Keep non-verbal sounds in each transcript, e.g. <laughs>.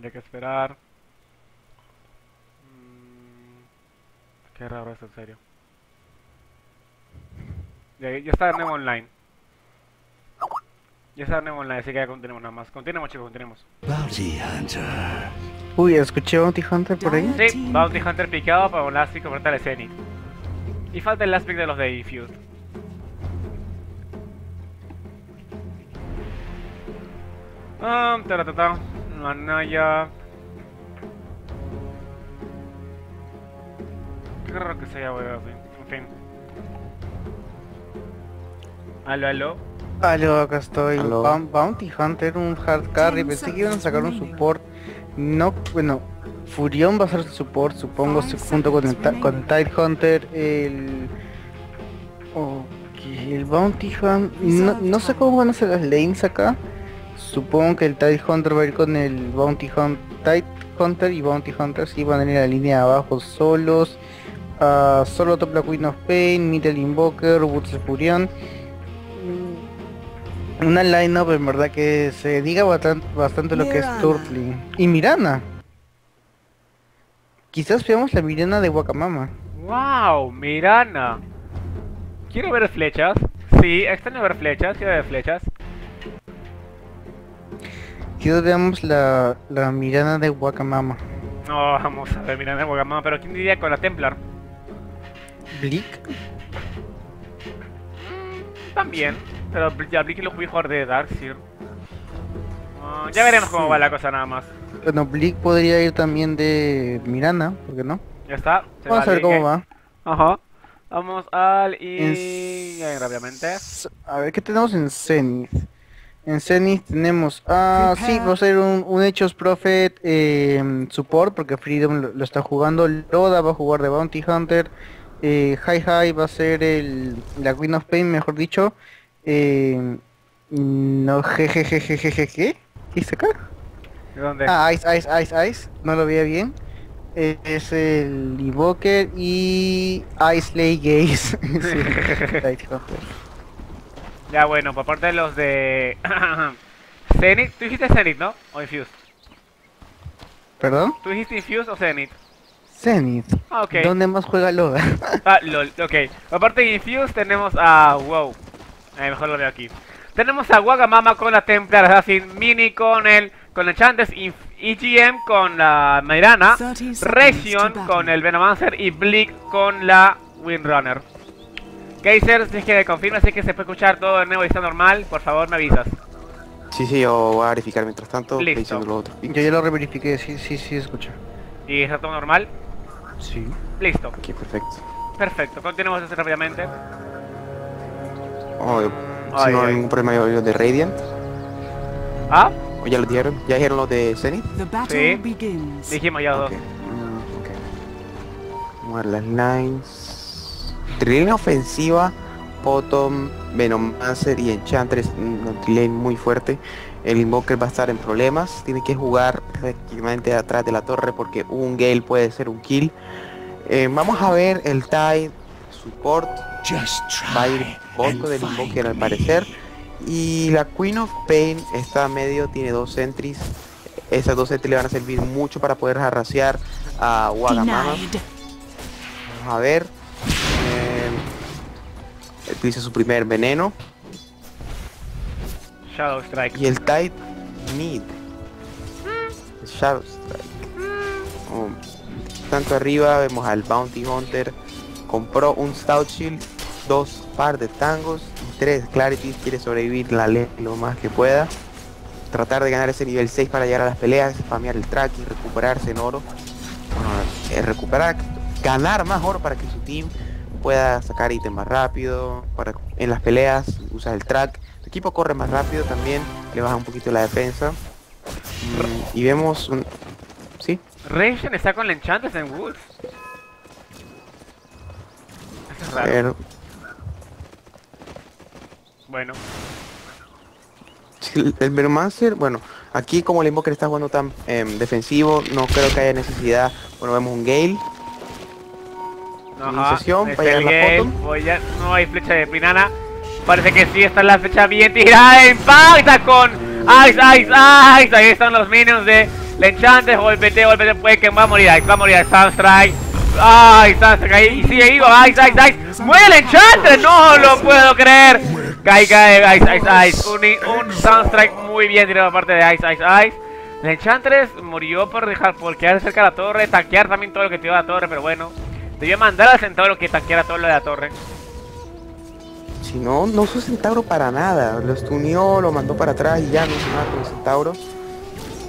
Habría que esperar. Mm, qué raro es en serio. Ya, ya está Nemo Online. Ya está Nemo Online, así que ya continuemos nada más. Continuemos chicos, continuemos. Bounty Hunter. Uy, escuché Bounty Hunter por ahí. Sí, Bounty Hunter picado para un last pick convertir al Zenith. Y falta el last pick de los de Infused. Ah, taratata, Manaya. Qué raro que se haya huevo así. En fin. Aló, aló. Aló, acá estoy. Aló. Bounty Hunter, un hard carry. Pensé que iban a sacar un support. No, bueno, Furion va a ser su support, supongo, su- junto con el, ta- con el Tide Hunter, el... Ok, el Bounty Hunter... No, no sé cómo van a ser las lanes acá. Supongo que el Tide Hunter va a ir con el Bounty Hunter, Tide Hunter y Bounty Hunter sí van a ir a la línea de abajo solos. Ah, solo top la Queen of Pain, Middle Invoker, Woods Furion. Mm, Una line-up en verdad que se diga bastante, bastante lo que es. Turtling. Y Mirana. Quizás veamos la Mirana de Wakamama. ¡Wow! Mirana. Quiero ver flechas. Sí, extraño ver flechas. Quiero ver flechas. Quizás veamos la, la Mirana de Wakamama. No, vamos a ver Mirana de Wagamama. Pero ¿quién diría con la Templar? Blick. También. Pero ya Blicky lo fui jugar de Darkseer. Ah, ya veremos cómo va la cosa nada más. Bueno, Blick podría ir también de Mirana, ¿por qué no? Ya está. Vamos a ver Blick, cómo va. Ajá. Vamos al y En rápidamente. A ver, ¿qué tenemos en Zenith? En Zenith tenemos... Ah, sí, va a ser un, un Hechos Prophet eh, support, porque Freedom lo, lo está jugando. Loda va a jugar de Bounty Hunter. Eh, Hi Hi va a ser el, la Queen of Pain, mejor dicho. Eh, no, jejejejejeje. ¿Qué dice acá? ¿De dónde? Ah, Ice, Ice, Ice, Ice. No lo veía bien. Eh, es el Invoker y Ice Lay Gaze. <laughs> Sí. <laughs> Ya bueno, por parte de los de <clears throat> Zenith, tú dijiste Zenith, ¿no? O Infused. ¿Perdón? ¿Tú dijiste Infused o Zenith? Zenith. Ah, ok. ¿Dónde más juega Loda? <laughs> Ah, lol, ok. Aparte de Infused tenemos a WoW. Eh, mejor lo veo aquí. Tenemos a Wagamama con la Templar Assassin, Mini con el con el Chantes, EGM con la Mirana, 30 seconds Region con el Venomancer y Blick con la Windrunner. Kaiser, si es que confirma, si es que se puede escuchar todo de nuevo y está normal, por favor me avisas. Sí, sí, yo voy a verificar mientras tanto. Listo. otros picks. Yo ya lo reverifiqué, sí, sí, sí, escucha. ¿Y está todo normal? Sí. Listo. Ok, perfecto. Perfecto. Continuemos así rápidamente. Oh, yo- Ay, si no ay. hay ningún problema yo los de Radiant. ¿Ah? ¿O ya lo dijeron? ¿Ya dijeron los de Zenith? Sí. Dijimos ya dos. Ok. mm, ok. Vamos a ver las lines. Trilane ofensiva, Potom, Venomancer y Enchantress, una trilane muy fuerte. El Invoker va a estar en problemas, tiene que jugar prácticamente atrás de la torre porque un Gale puede ser un kill. Eh, vamos a ver el Tide Support, Just va a ir poco del Invoker al parecer. Y la Queen of Pain está a medio, tiene dos sentries. Esas dos sentries le van a servir mucho para poder arraciar a Wagamama. Vamos a ver. Utiliza su primer veneno. Shadow Strike. Y el Tide Need. Shadow Strike. Oh, Tanto arriba vemos al Bounty Hunter. Compró un Stout Shield, dos par de tangos y tres Clarity. Quiere sobrevivir la ley lo más que pueda. Tratar de ganar ese nivel 6 para llegar a las peleas, spamear el tracking, recuperarse en oro. Bueno, eh, recuperar, ganar más oro para que su team pueda sacar ítem más rápido. Para, en las peleas usa el track. Tu equipo corre más rápido también, le baja un poquito la defensa. Mm, y vemos un... ¿Sí? Regen está con la Enchantress en es raro. ver, Bueno. Sí, El, Venomancer, bueno, aquí como el Invoker está jugando tan em, defensivo, no creo que haya necesidad. Bueno, vemos un Gale. Ajá. Para el la. Voy a- No hay flecha de Pinana. Parece que sí, está la flecha bien tirada. Impacta con Ice, Ice, Ice. Ahí están los minions de Le enchantes, golpete, golpete, puede que va a morir Ice, va a morir Sunstrike. Ay, Sunstrike ahí, y sigue vivo, Ice, Ice, Ice. ¡Muere el enchantes! ¡No lo puedo creer! Cae, cae, Ice, Ice, Ice. Un, un Sunstrike muy bien tirado parte de Ice, Ice, Ice. El Enchantress murió por dejar, por quedar cerca de la torre, tanquear también todo lo que tiró la torre, pero bueno. Debió mandar al centauro que tanqueara todo lo de la torre. Si no, no usó Centauro para nada. Lo stuneó, lo mandó para atrás y ya no hizo nada con el Centauro.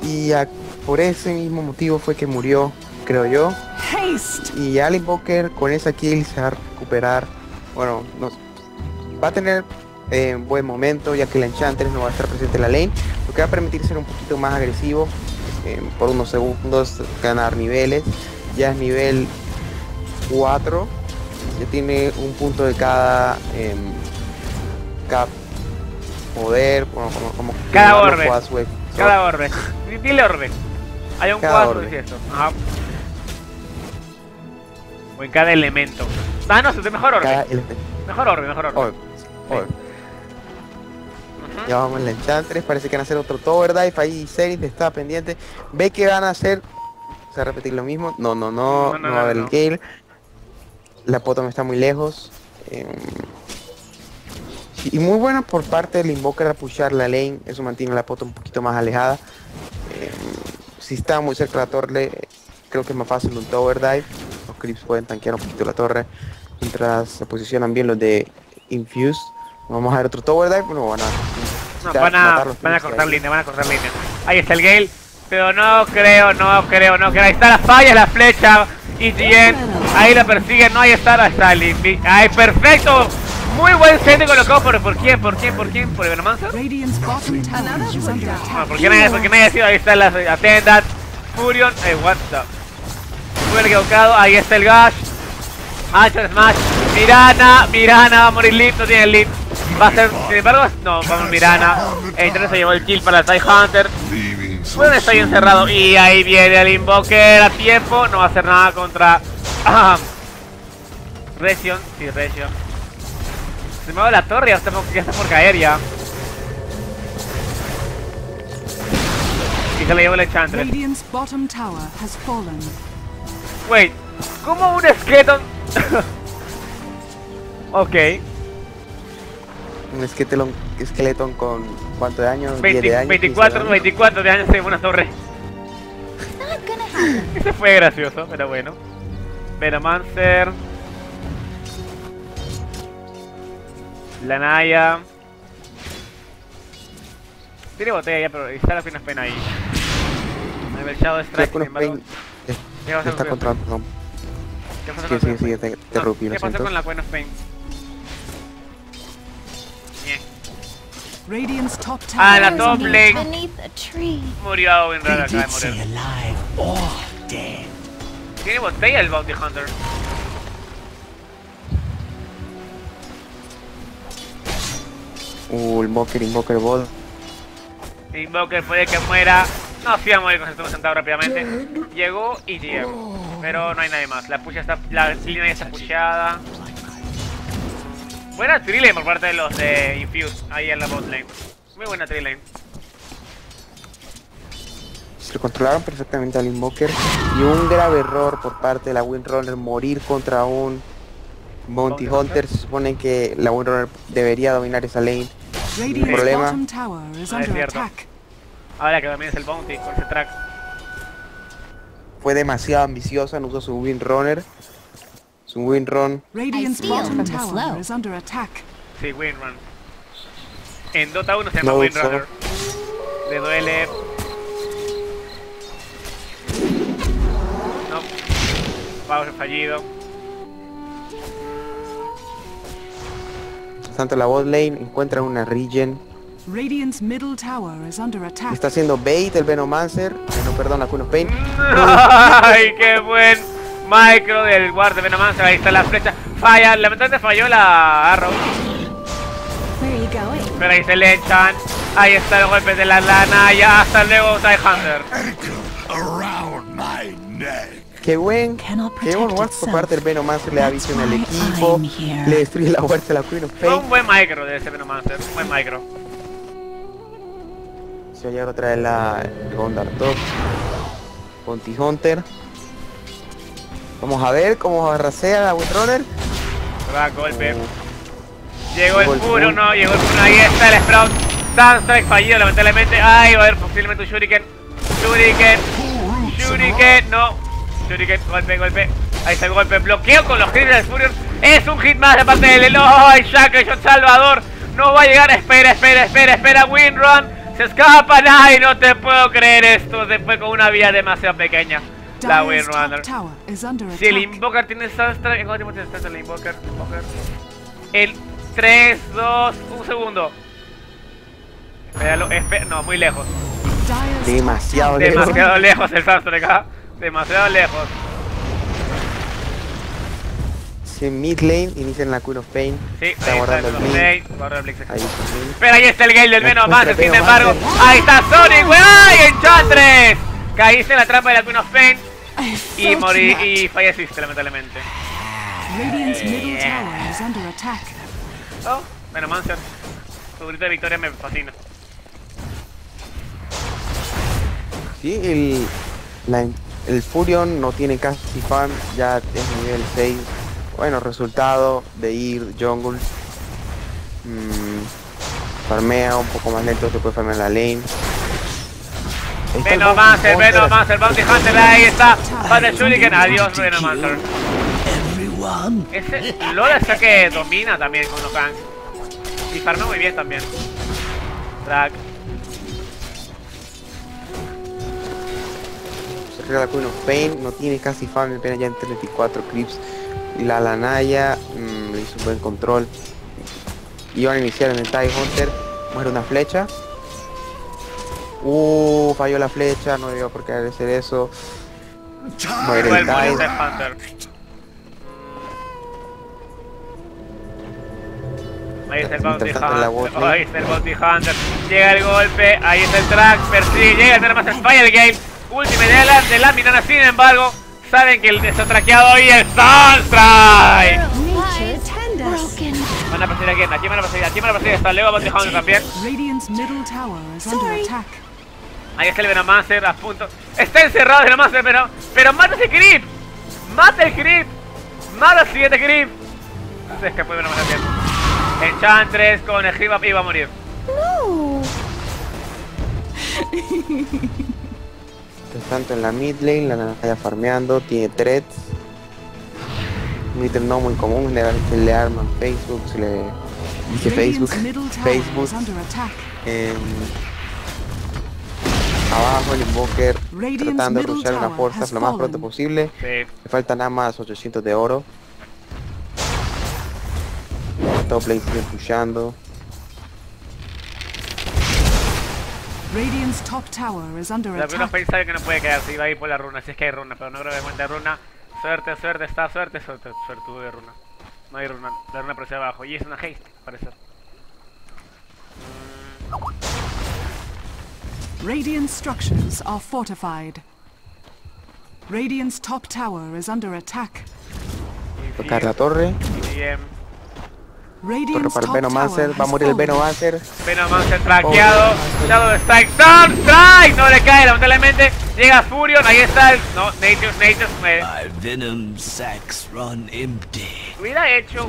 Y a- por ese mismo motivo fue que murió, creo yo. Haste! Y Al Invoker con esa kill se va a recuperar. Bueno, no- va a tener eh, un buen momento ya que el Enchantress no va a estar presente en la lane. Lo que va a permitir ser un poquito más agresivo. eh, por unos segundos ganar niveles. Ya es nivel 4. Ya tiene un punto de cada, em, cada poder. Bueno, como, como Cada orbe. Cada orbe. Di- Dile orbe. Hay un cuadro dice esto. Ajá. O en cada elemento. Ah, no, mejor orbe. Mejor orbe, mejor orbe. Orbe, orbe. Ya vamos en la Enchantress, parece que van a hacer otro Tower Dive, ahí Zenith está pendiente. Ve que van a hacer... ¿Se va a repetir lo mismo? No, no, no, No, no, no, va a haber no. el Gale. La Potom está muy lejos. em, y muy buena por parte del Invoker a pushar la lane, eso mantiene la Potom un poquito más alejada. Em, si está muy cerca de la torre, creo que es más fácil un Tower Dive. Los creeps pueden tanquear un poquito la torre mientras se posicionan bien los de Infused. Vamos a ver otro Tower Dive, no van a... No, van a, van cortar ahí. línea, van a cortar línea. Ahí está el Gale. Pero no creo, no creo, no creo. Ahí está la falla, la flecha. Y Tien, ahí la persiguen. No, ahí está la Invi- Ay, perfecto. Muy buen set colocado por, por quién, por quién, por quién, por Ah, attack. porque nadie, porque nadie ha sido, ahí está la Attendant, Furion, eh, what the Fue equivocado, ahí está el Gash Ancho Smash, Mirana, Mirana, va a morir Lip, no tiene Lip Va a ser, sin embargo, no, vamos Mirana Entonces se llevó el kill para TIE Hunter Bueno, está ahí encerrado. Y ahí viene el Invoker a tiempo No va a hacer nada contra ah, Region, sí, Region. Se mueve la torre, ya está, por- ya está por caer ya. Y se le llevó el Enchantress. Radiant's bottom tower has fallen. Wait, ¿cómo un skeleton? <laughs> ok, Un esqueleton, esqueleton con cuánto de años? 10 20 de años, 15 de 24, años. 24 de años en una torre. <laughs> Ese fue gracioso, pero bueno. Venomancer. La Naya. Tiene botella ya, pero está la pena pena ahí. A ver, Shadow Sí, Strike, sin con embargo. Pain, eh, ¿Qué pasa con contra no, ¿Qué pasa Ah, la top lane. Beneath a tree. Murió a Owen They Rara, did de morir. alive or dead. Tiene botella el Bounty Hunter. Uh, Invoker, Invoker Ball. Invoker puede que muera. No, sí va a morir con esto sentado rápidamente. Llegó y llegó. Pero no hay nadie más. La pucha está. La línea ya está pushada. Buena trilane por parte de los de Infuse ahí en la bot lane. Muy buena trilane. Se lo controlaron perfectamente al Invoker. Y un grave error por parte de la Windrunner morir contra un Bounty Hunter. Se supone que la Windrunner debería dominar esa lane. Problema. es cierto. Ahora que también es el Bounty con ese track. Fue demasiado ambiciosa, no usó su Windrunner. Su Windrun. Radiant's I steal bottom tower is under attack. Sí, Windrun. En Dota 1 se llama No, Windrunner. Le duele. No. Power fallido. Tanto la bot lane encuentra una regen. Radiant's middle tower is under attack. Está haciendo bait el Venomancer. No, perdón, la of Pain. <laughs> ¡Ay, qué buen micro del guard de Venomancer! Ahí está la flecha. Falla, lamentablemente falló la Arrow. Going? Pero ahí se le echan. Ahí está el golpe de la lana. Ya hasta luego, Hunter. Ankle around my neck. Qué buen, qué buen por parte del Venomancer. Le da visión al equipo. Le destruye la huerta a la Queen of Fue Pain. un buen micro de ese Venomancer. Un buen micro. Se va a llegar otra vez la Gondar Top. Bounty Hunter. Vamos a ver cómo arrasea la Windrunner. Va, golpe. Oh, Llegó el puro, no, llegó el puro. Ahí está el Sprout. Sunstrike fallido, lamentablemente. Ay, va a haber posiblemente un Shuriken. Shuriken. Shuriken, no. Shuriken, golpe, golpe. Ahí está el golpe. Bloqueo con los creeps del Furion. Es un hit más de parte del Elo. ¡Ay, Shackle Shot Salvador! No va a llegar. Espera, espera, espera, espera. Windrun. Se escapan. ¡Ay, no te puedo creer esto! Se fue con una vía demasiado pequeña. La under Si el attack. Invoker tiene Sunstrike, ¿en cuánto tiempo tiene Sunstrike el Invoker? Invoker. El 3, 2, un segundo. Espéralo, espe- no, muy lejos. Demasiado lejos. Demasiado under lejos el Sunstrike, ¿ah? Demasiado lejos. Si en mid lane inician la Queen of Pain. Sí, está ahí está el. Ahí está. Pero ahí está el Gale del Master, de sin embargo. Ahí está Sonic, weón. ¡Ay, Enchantress! Caíste en la trampa de la Queen of Pain y morí y falleciste, lamentablemente. Radiant's middle tower is under attack. Oh, Venomancer. Tu grito de victoria me fascina. Sí, el, la- el Furion no tiene casi fan, ya es nivel 6. Bueno, resultado de ir jungle. Mm, farmea un poco más lento, se puede farmear la lane. Ahí está el Venomancer, Bounty Hunter. Venomancer, Bounty Hunter, ahí está. Para el Shuriken, adiós Venomancer. Everyone. Ese Lola está que domina también con los ganks. Y farmea muy bien también. Drag. La Queen of Pain, no tiene casi fan, apenas ya en 34 clips. Y la Lanaya mm, le hizo un buen control. Iban a iniciar en el TIE Hunter, muere una flecha. Uh, falló la flecha, no debió por qué hacer eso. Muere el Hunter. Ahí está el Bounty Hunter. Ahí está el Bounty Hunter. Llega el golpe. Ahí está el track. Persigue. Llega el más el Fire Game. Última de la, de la mirada. Sin embargo, saben que el está traqueado y el Sunstrike. Van a perseguir a quién. ¿A quién van a perseguir? ¿A quién van a perseguir? Está Leo Bounty Hunter también. Ahí está el Venomancer a punto. Está encerrado el Venomancer, pero, pero mata ese creep. Mata el creep. Mata el siguiente creep. Se escapó el Venomancer bien. Enchantress con el Hip iba a morir. No. Tanto en la mid lane, la Lanaya farmeando, tiene threads. Un ítem no muy común, le, se le arman Facebook, se le dice Facebook, Facebook. Abajo el invoker tratando de rushar una fuerza lo más pronto posible. Sí. Le faltan nada más 800 de oro. Top lane sigue pushando. Radiant's top tower is under La attack. Pain sabe que no puede quedarse. Iba a ir por la runa. Si es que hay runa, pero no creo que cuente runa. Suerte, suerte, está suerte, suerte, suerte de runa. No hay runa. La runa aparece abajo. Y es una haste, parece. Radiant structures are fortified. Radiant's top tower is under attack. Tocar la torre. Bien. Torre Radiant's para el top Venomancer. tower Va a morir el. Venomancer. Venomancer traqueado. Shadow Strike. Sunstrike. No le cae, lamentablemente. Llega Furion. Ahí está el. No, Nature's, Nature's. muere. My venom sacks run empty. Hubiera hecho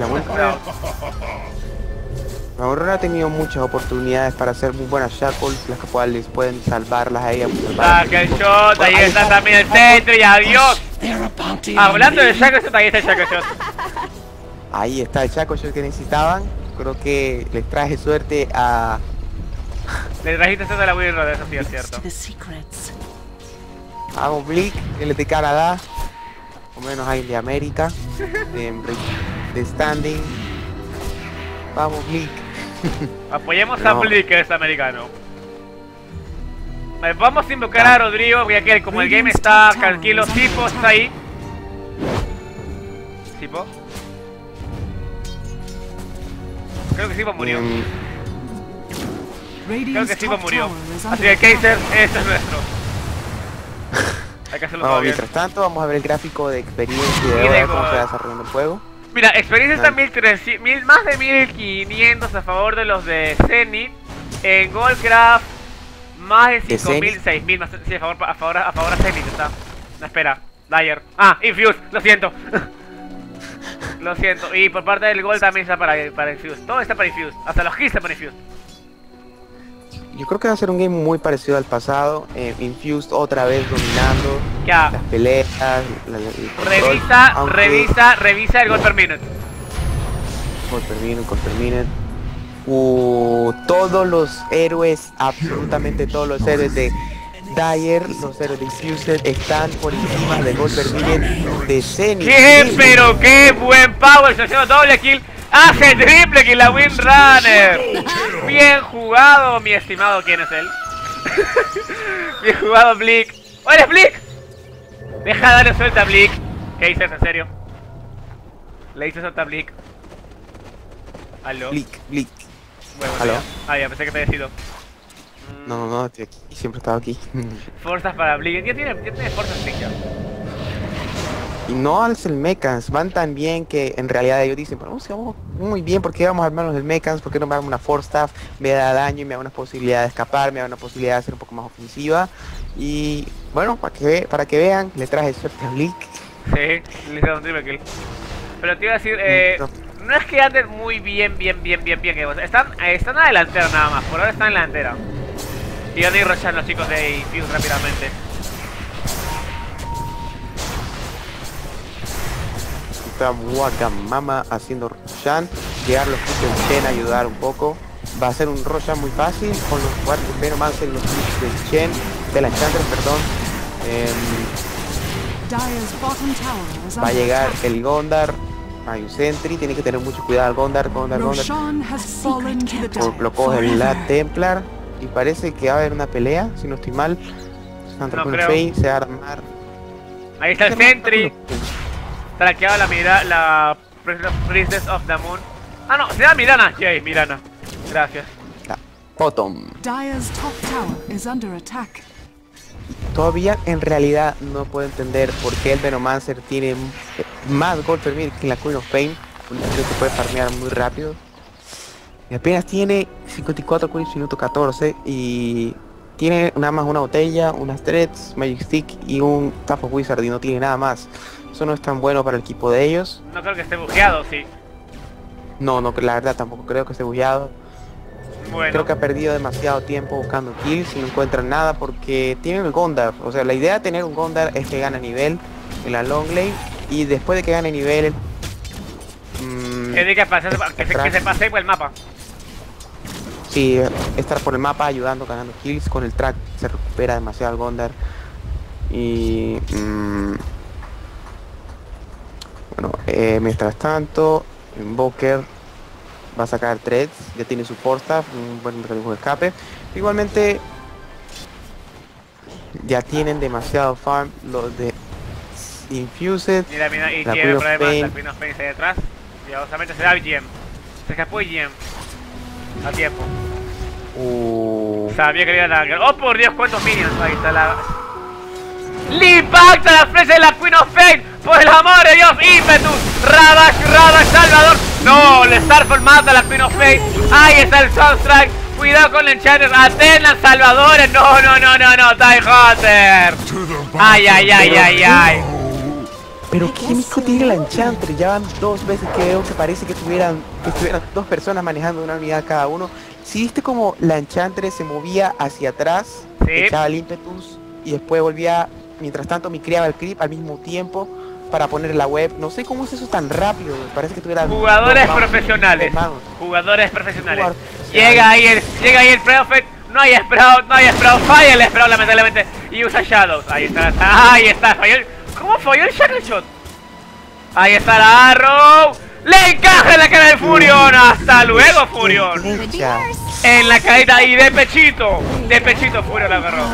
Aurora ha tenido muchas oportunidades para hacer muy buenas shackles, las cuales pueden salvarlas a ella. Saca el shot. Ahí está también el centro. Y adiós. A Hablando de me. Shackle Shot, ahí está el Shackle Shot. Ahí está el shackle shot que necesitaban. Creo que les traje suerte a Le trajiste esto de la Wii Road, eso sí es cierto. A Oblique, él es de Canadá, o menos alguien de América, de, de Standing. Vamos, Oblique. <laughs> Apoyemos a No. Blick, que es americano. Eh, Vamos a invocar a Rodrigo, ya que como el game está tranquilo, Sipo está ahí. Sipo. Creo que Sipo murió. Em, Creo que Sipo top murió. Así que. Kaiser, este es nuestro. <laughs> Hay que hacerlo todo vamos, bien. mientras tanto, vamos a ver el gráfico de experiencia y de Y de hora, cómo se va desarrollando el juego. Mira, experiencia está. 1300, mil- más de 1500 a favor de los de Zenith. En Goldcraft, más de ¿De 5000, Zenith? 6000, más sí, a favor, a favor, a favor a Zenith está. No, espera. Dyer. Ah, Infuse. Lo siento. <laughs> lo siento. Y por parte del gol también está para, para Infuse. Todo está para Infuse. Hasta los kills están para Infuse. Yo creo que va a ser un game muy parecido al pasado. eh, Infused otra vez dominando Ya. las peleas. la- la- Revisa, aunque- revisa, revisa el gol per minute. Gol per minute, gol per minute. Uh, todos los héroes, absolutamente todos los héroes de Dyer, los héroes de Infused están por encima del gol per minute de Zenith. ¡Qué, pero qué buen power! Se haciendo doble kill. Hace triple kill la Windrunner. Bien jugado, mi estimado. ¿Quién es él? <laughs> Bien jugado, Blick. ¡Oh, eres Blick! Deja de darle suelta a Blick. ¿Qué dices, en serio? Le hice suelta a Blick. ¿Aló? Blick, Blick. Bueno, ¿Aló? ya. Ah, ya, pensé que te había sido. No, no, no, estoy aquí, siempre he estado aquí. <laughs> Fuerzas para Blick. Ya tiene, ya tiene fuerzas Blick ya. Y no alza el mechans, van tan bien que en realidad ellos dicen, pero si vamos muy bien, ¿por qué vamos a armarnos el mechans? ¿Por qué no me una force staff? Me da daño y me da una posibilidad de escapar, me da una posibilidad de ser un poco más ofensiva. Y bueno, para que, para que vean, le traje suerte a Blick. Sí, le hice un triple kill. Pero te iba a decir, eh, No. no es que anden muy bien, bien, bien, bien, bien. que vos- Están, eh, están a la delantera nada más, por ahora están en la delantera. Y van a ir rushando los chicos de Infuse rápidamente. Está Wagamama haciendo Roshan, llegar los clips de Chen a ayudar un poco. Va a ser un Roshan muy fácil con los cuartos Venomancer y los clips de Chen, de la Enchantress, perdón. Em, Va a llegar el Gondar. Hay un Sentry, tiene que tener mucho cuidado al Gondar, Gondar, Gondar. Lo- coge la <laughs> Templar. Y parece que va a haber una pelea, si no estoy mal. Santa No. Fey se va a armar. Ahí está el Sentry. Traqueado la mira, la Princess of the Moon. Ah, no, se llama Mirana. Yay, Mirana. Gracias. Attack. Todavía en realidad no puedo entender por qué el Venomancer tiene más gol per minute que la Queen of Pain. Un que puede farmear muy rápido. Y apenas tiene 54 Queens minuto 14 y tiene nada más una botella, unas threads, Magic Stick y un of Wizard y no tiene nada más. Eso no es tan bueno para el equipo de ellos. No creo que esté bugueado, sí. No, no, la verdad tampoco creo que esté bullado. Bueno. Creo que ha perdido demasiado tiempo buscando kills y no encuentran nada porque tienen el Gondar. O sea, la idea de tener un Gondar es que gana nivel en la long lane y después de que gane nivel... mm, Que, pase- que, se, que se pase por el mapa. sí, estar por el mapa ayudando, ganando kills. Con el track se recupera demasiado el Gondar. Y... mm, bueno, eh, mientras tanto, Invoker va a sacar threads, ya tiene su staff, un buen mecanismo de escape. Igualmente ya tienen demasiado farm los de Infused. Mira, mira, y La tiene problemas. La Queen of Pain está detrás. Cuidadosamente se da IGM. Se escapó IGM. A tiempo. Uh, Sabía que iban a ganar. ¡Oh, por Dios! ¿Cuántos minions? Ahí está la... ¡Le impacta la flecha de la Queen of Fate! ¡Por el amor de Dios! ¡Impetus! ¡Ravash! ¡Ravash! ¡Salvador! ¡No! Le Starfall mata a la Queen of Fate. ¡Ahí está el Sunstrike! ¡Cuidado con el Enchanter! ¡Atenas, Salvadores! ¡No, no, no, no, no! ¡Die Hunter! ¡Ay, ay, ay, ay, ay! pero qué mico tiene la Enchantress, ya van dos veces que veo que parece que tuvieran, que estuvieran dos personas manejando una unidad cada uno. Si viste como la Enchantress se movía hacia atrás, Sí. echaba el ímpetus y después volvía, mientras tanto me creaba el creep al mismo tiempo para poner la web. No sé cómo es eso tan rápido, parece que tuviera Jugadores dos profesionales. dos. Jugadores profesionales. Jugador Llega ahí el, llega ahí el Prophet. No hay Sprout, no hay Sprout. Falla el Sprout lamentablemente. Y usa Shadows. Ahí está, ahí está. Falló el- ¿Cómo falló el Shackle Shot? Ahí está la Arrow. Le encaja en la cara del Furion. Hasta luego, Furion. En la caída y de pechito. De pechito Furion la agarró.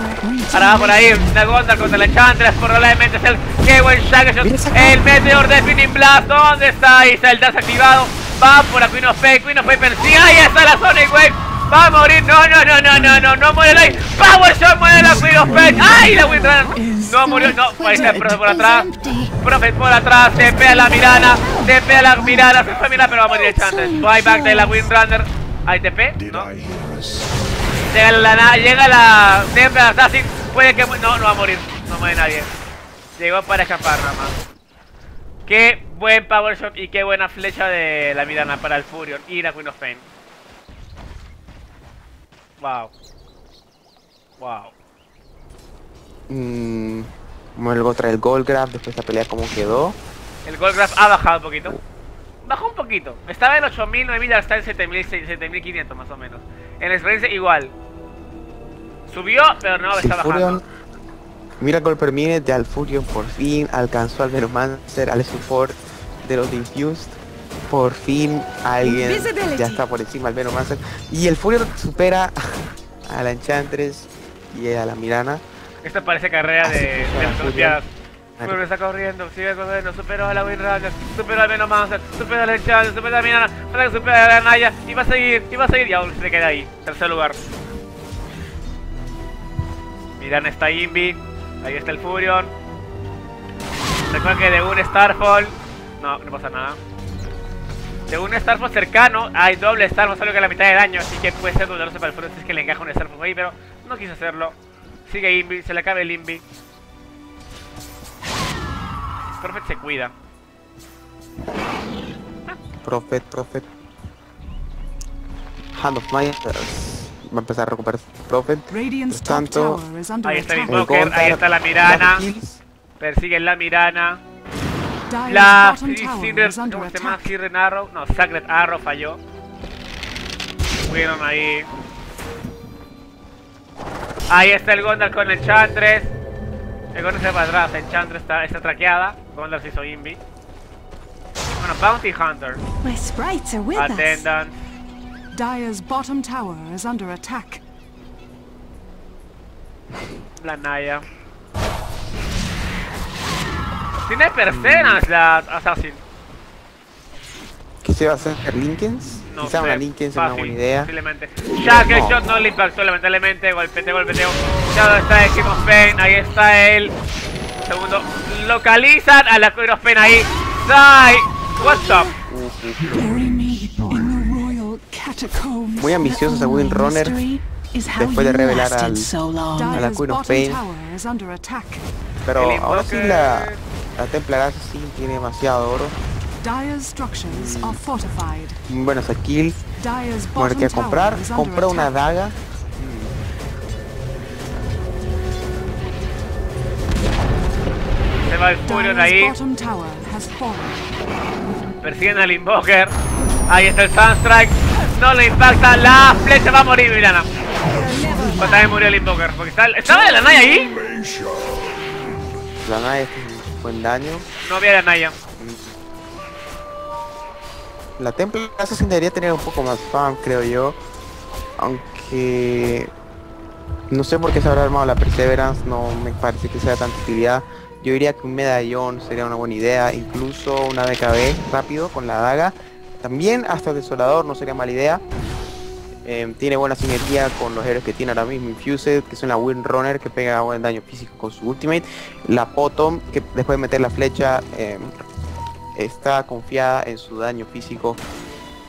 Ahora va por ahí. La Gondar contra la Enchantress. Probablemente es el. Qué buen cara. El Meteor de Spinning Blast. ¿Dónde está? Ahí está el Dance activado. Va por la Queen of Fate. Queen of Fate persigue. Ahí está la Sonic Wave. Va a morir. No, no, no, no, no, no. No muere ahí. Power Shot muere la Queen of Fate. ¡Ay! La Windrunner. No murió. No. Ahí está el Prophet por atrás. Prophet por atrás. Se pega la Mirana. Se pega la Mirana. Se fue Mirana, pero va a morir el Chantes. Buyback de la Windrunner. ¿Hay TP? No. Llega la, llega la Templar Assassin. Puede que. No, no va a morir. No muere nadie. Llegó para escapar nada más. Qué buen power shot y qué buena flecha de la Mirana para el Furion y la Queen of Pain. Wow. Wow. Mm, luego trae el Gold Grab, después la pelea como quedó. El Gold Graph ha bajado un poquito. Bajó un poquito. Estaba en 8000, 9000, ahora está en 7000, 7500 más o menos. En la experiencia igual. Subió, pero no, Sí, está bajando. Furion, Miracle per Minute de Alfurion por fin alcanzó al Venomancer, al support de los Infused. Por fin alguien ya está por encima del Venomancer. Y el Furion supera a la Enchantress y a la Mirana. Esto parece carrera de, de Olimpiadas. Furion. Está corriendo, sigue corriendo, superó a la Windrunner, superó al Venomancer, superó al Enchantress, superó a la Mirana, para que supera a la Naya, y va a seguir, y va a seguir, y aún se queda ahí, tercer lugar. Mirana está Invi, ahí está el Furion. Recuerden que de un Starfall, no, no pasa nada. De un Starfall cercano hay doble Starfall, solo que la mitad de daño, así que puede ser doloroso para el Furion si es que le encaja un Starfall ahí, pero no quiso hacerlo. Sigue Invi, se le cabe el Invi. Perfect se cuida. Prophet, Prophet. Hand of Midas. Va a empezar a recuperar Prophet. Por tanto, Ahí está el Invoker, ahí está la Mirana. las kills. Persigue la Mirana. La Cinder, ¿cómo se llama? Siren Arrow. No, Sacred Arrow falló. Fueron ahí. Ahí está el Gondar con el Chantres. El Gondar se va para atrás. El Chantres está, está traqueada. Gondar se hizo Invi. Bueno, Bounty Hunter. My Dire's bottom tower is under attack. La Naya. Tiene Persenas la Assassin. ¿Qué se va a hacer? ¿Linkens? No Quizá sé, una Linkens es una buena idea. Posiblemente. Shackle No. Shot no le impactó, lamentablemente. Golpeteo, golpeteo. Shadow está el King of Pain. Ahí está él. Segundo. Localizan a la Queen of Pain ahí. Sai. What's up? Muy ambicioso ese Windrunner. después de revelar al- a la Dire's Queen of bottom Pain. Pero ahora sí la, la Templar Assassin tiene demasiado oro. Kill. Dire's Bueno, que comprar, compró una daga. Se va el Furion ahí. Persiguen al Invoker. Ahí está el Sunstrike. No le impacta. La flecha va a morir, Milana. Pues también murió el Invoker. Porque está, ¿Estaba la Naya ahí? La nave es un buen daño. No había la Naya. La Templar Assassin debería tener un poco más fan, creo yo. Aunque... No sé por qué se habrá armado la Perseverance, no me parece que sea tanta utilidad. Yo diría que un medallón sería una buena idea, incluso una BKB rápido con la daga. También hasta desolador no sería mala idea. Eh, tiene buena sinergia con los héroes que tiene ahora mismo Infused, que son la Windrunner que pega buen daño físico con su ultimate. La Potom, que después de meter la flecha, eh, está confiada en su daño físico,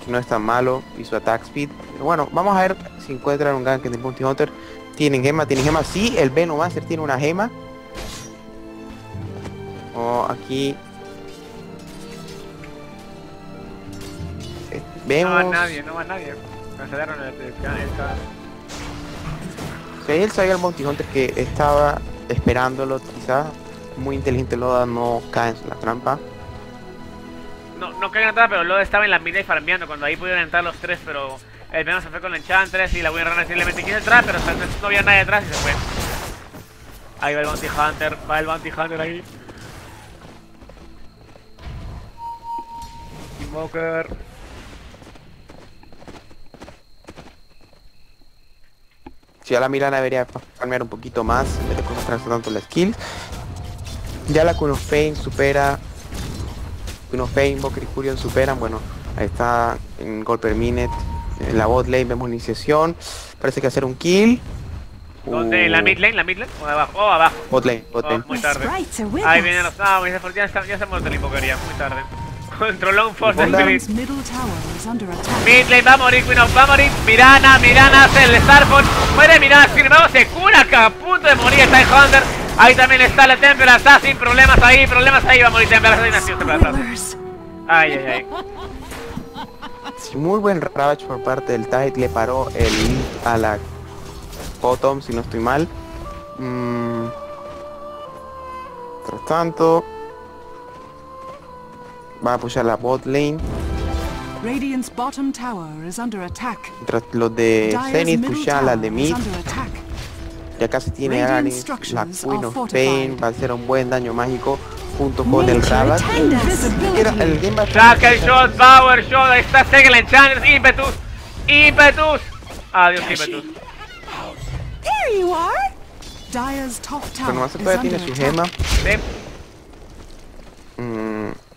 que no es tan malo, y su attack speed. Bueno, vamos a ver si encuentran un gank en el Bounty Hunter. Tienen gema, tienen gema. Sí, el Venomancer tiene una gema. Oh, aquí. No va nadie, no va nadie. Cancelaron el, el- Si él sabía el Bounty Hunter que estaba esperándolo, quizás. Muy inteligente Loda no cae en la trampa. No, no querían entrar, pero luego estaba en la mina y farmeando. Cuando ahí pudieron entrar los tres, pero el menos se fue con la Enchantress y la Windrunner simplemente quiso entrar, pero no había nadie detrás y se fue. Ahí va el Bounty Hunter, va el Bounty Hunter ahí. Invoker. Si ya la Milana debería farmear un poquito más, en vez de concentrarse tanto en la skill. Ya la of Pain supera. Queen of Pain, Invoker y Furion superan. Bueno, ahí está en Gold per Minute. En la bot lane vemos iniciación. Parece que hacer un kill. ¿Dónde? ¿En la mid lane? ¿La mid lane? ¿O abajo? Oh, abajo. Bot lane, bot Oh, lane. muy tarde. Ahí vienen los... Mis ya está, ya se ha muerto el muy tarde. Controló un Force Hola. Spirit. Dire's middle tower is under attack. Mid lane va a morir, Queen of va a morir. Mirana, Mirana hace el Starfall. Muere Mirana, sin embargo se cura acá. A punto de morir está el Hunter. Ahí también está la Templar Assassin. Problemas ahí, problemas ahí. Va a morir Templar Assassin. así, Templar Assassin. Spoilers. Ay, ay, ay. Muy buen Ravage por parte del Tide, le paró el a la bottom, si no estoy mal. Mm. Mientras tanto, va a apoyar la bot lane, Radiant's bottom tower is under attack. mientras los de Zenith pushan las de mid, ya casi tiene Aghanim, la Queen of. Pain, va a hacer un buen daño mágico junto con el us. el game va a Saca el shot, power shot. Ahí está Sega el Enchantress. Impetus. Impetus. Adiós, Impetus. There you are. Dire's top Pero tower nomás is todavía under tiene su gema. Sí. Mm.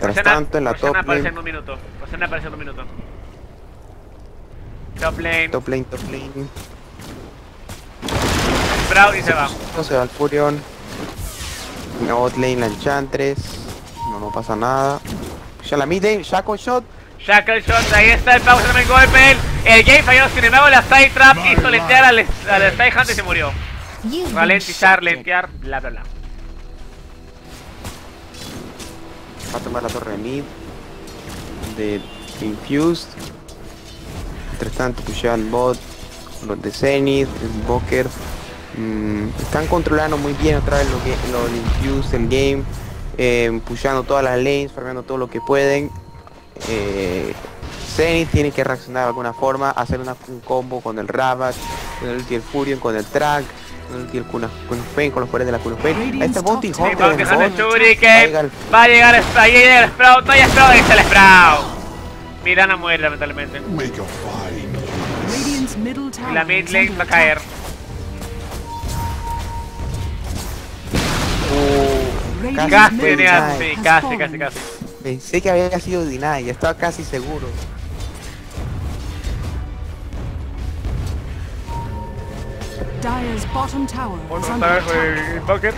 Mientras tanto, en la Rosana top lane, en un minuto. Rosana aparece en un minuto. Top lane. top lane, top lane. Sprout y se va. No se va el Furion. En la bot lane la Enchantress. No, no pasa nada. Ya la mid lane, Shaco Shot. Shackle shot. Ahí está el pausa también golpe. El game falló. Sin embargo, la side trap hizo lentear al, al side hunter y se murió. Ralentizar, lentear, bla bla bla. Va a tomar la torre de mid. De Infused. Mientras tanto, pushear el bot. Los de Zenith, el. Mm, están controlando muy bien otra vez lo que lo del Infused, el game. Eh, pushando todas las lanes, farmeando todo lo que pueden. Eh, Zenith tiene que reaccionar de alguna forma, hacer una- un combo con el Ravage, con el ulti Furion, con el Track, el ulti del Kun of Kun of Pain, con los poderes de la Kun of Pain. Ahí está Bounty Sí, Sí, Hunter. Shuriken. El- Va a llegar. Ahí llega el Sprout. No hay Sprout. Ahí está el Sprout. Mirana muere lamentablemente. Y la mid lane va a caer. Uh, Casi sí, casi, fallen. casi, casi. Pensé que había sido deny, estaba casi seguro. Dire's bottom tower is Otra vez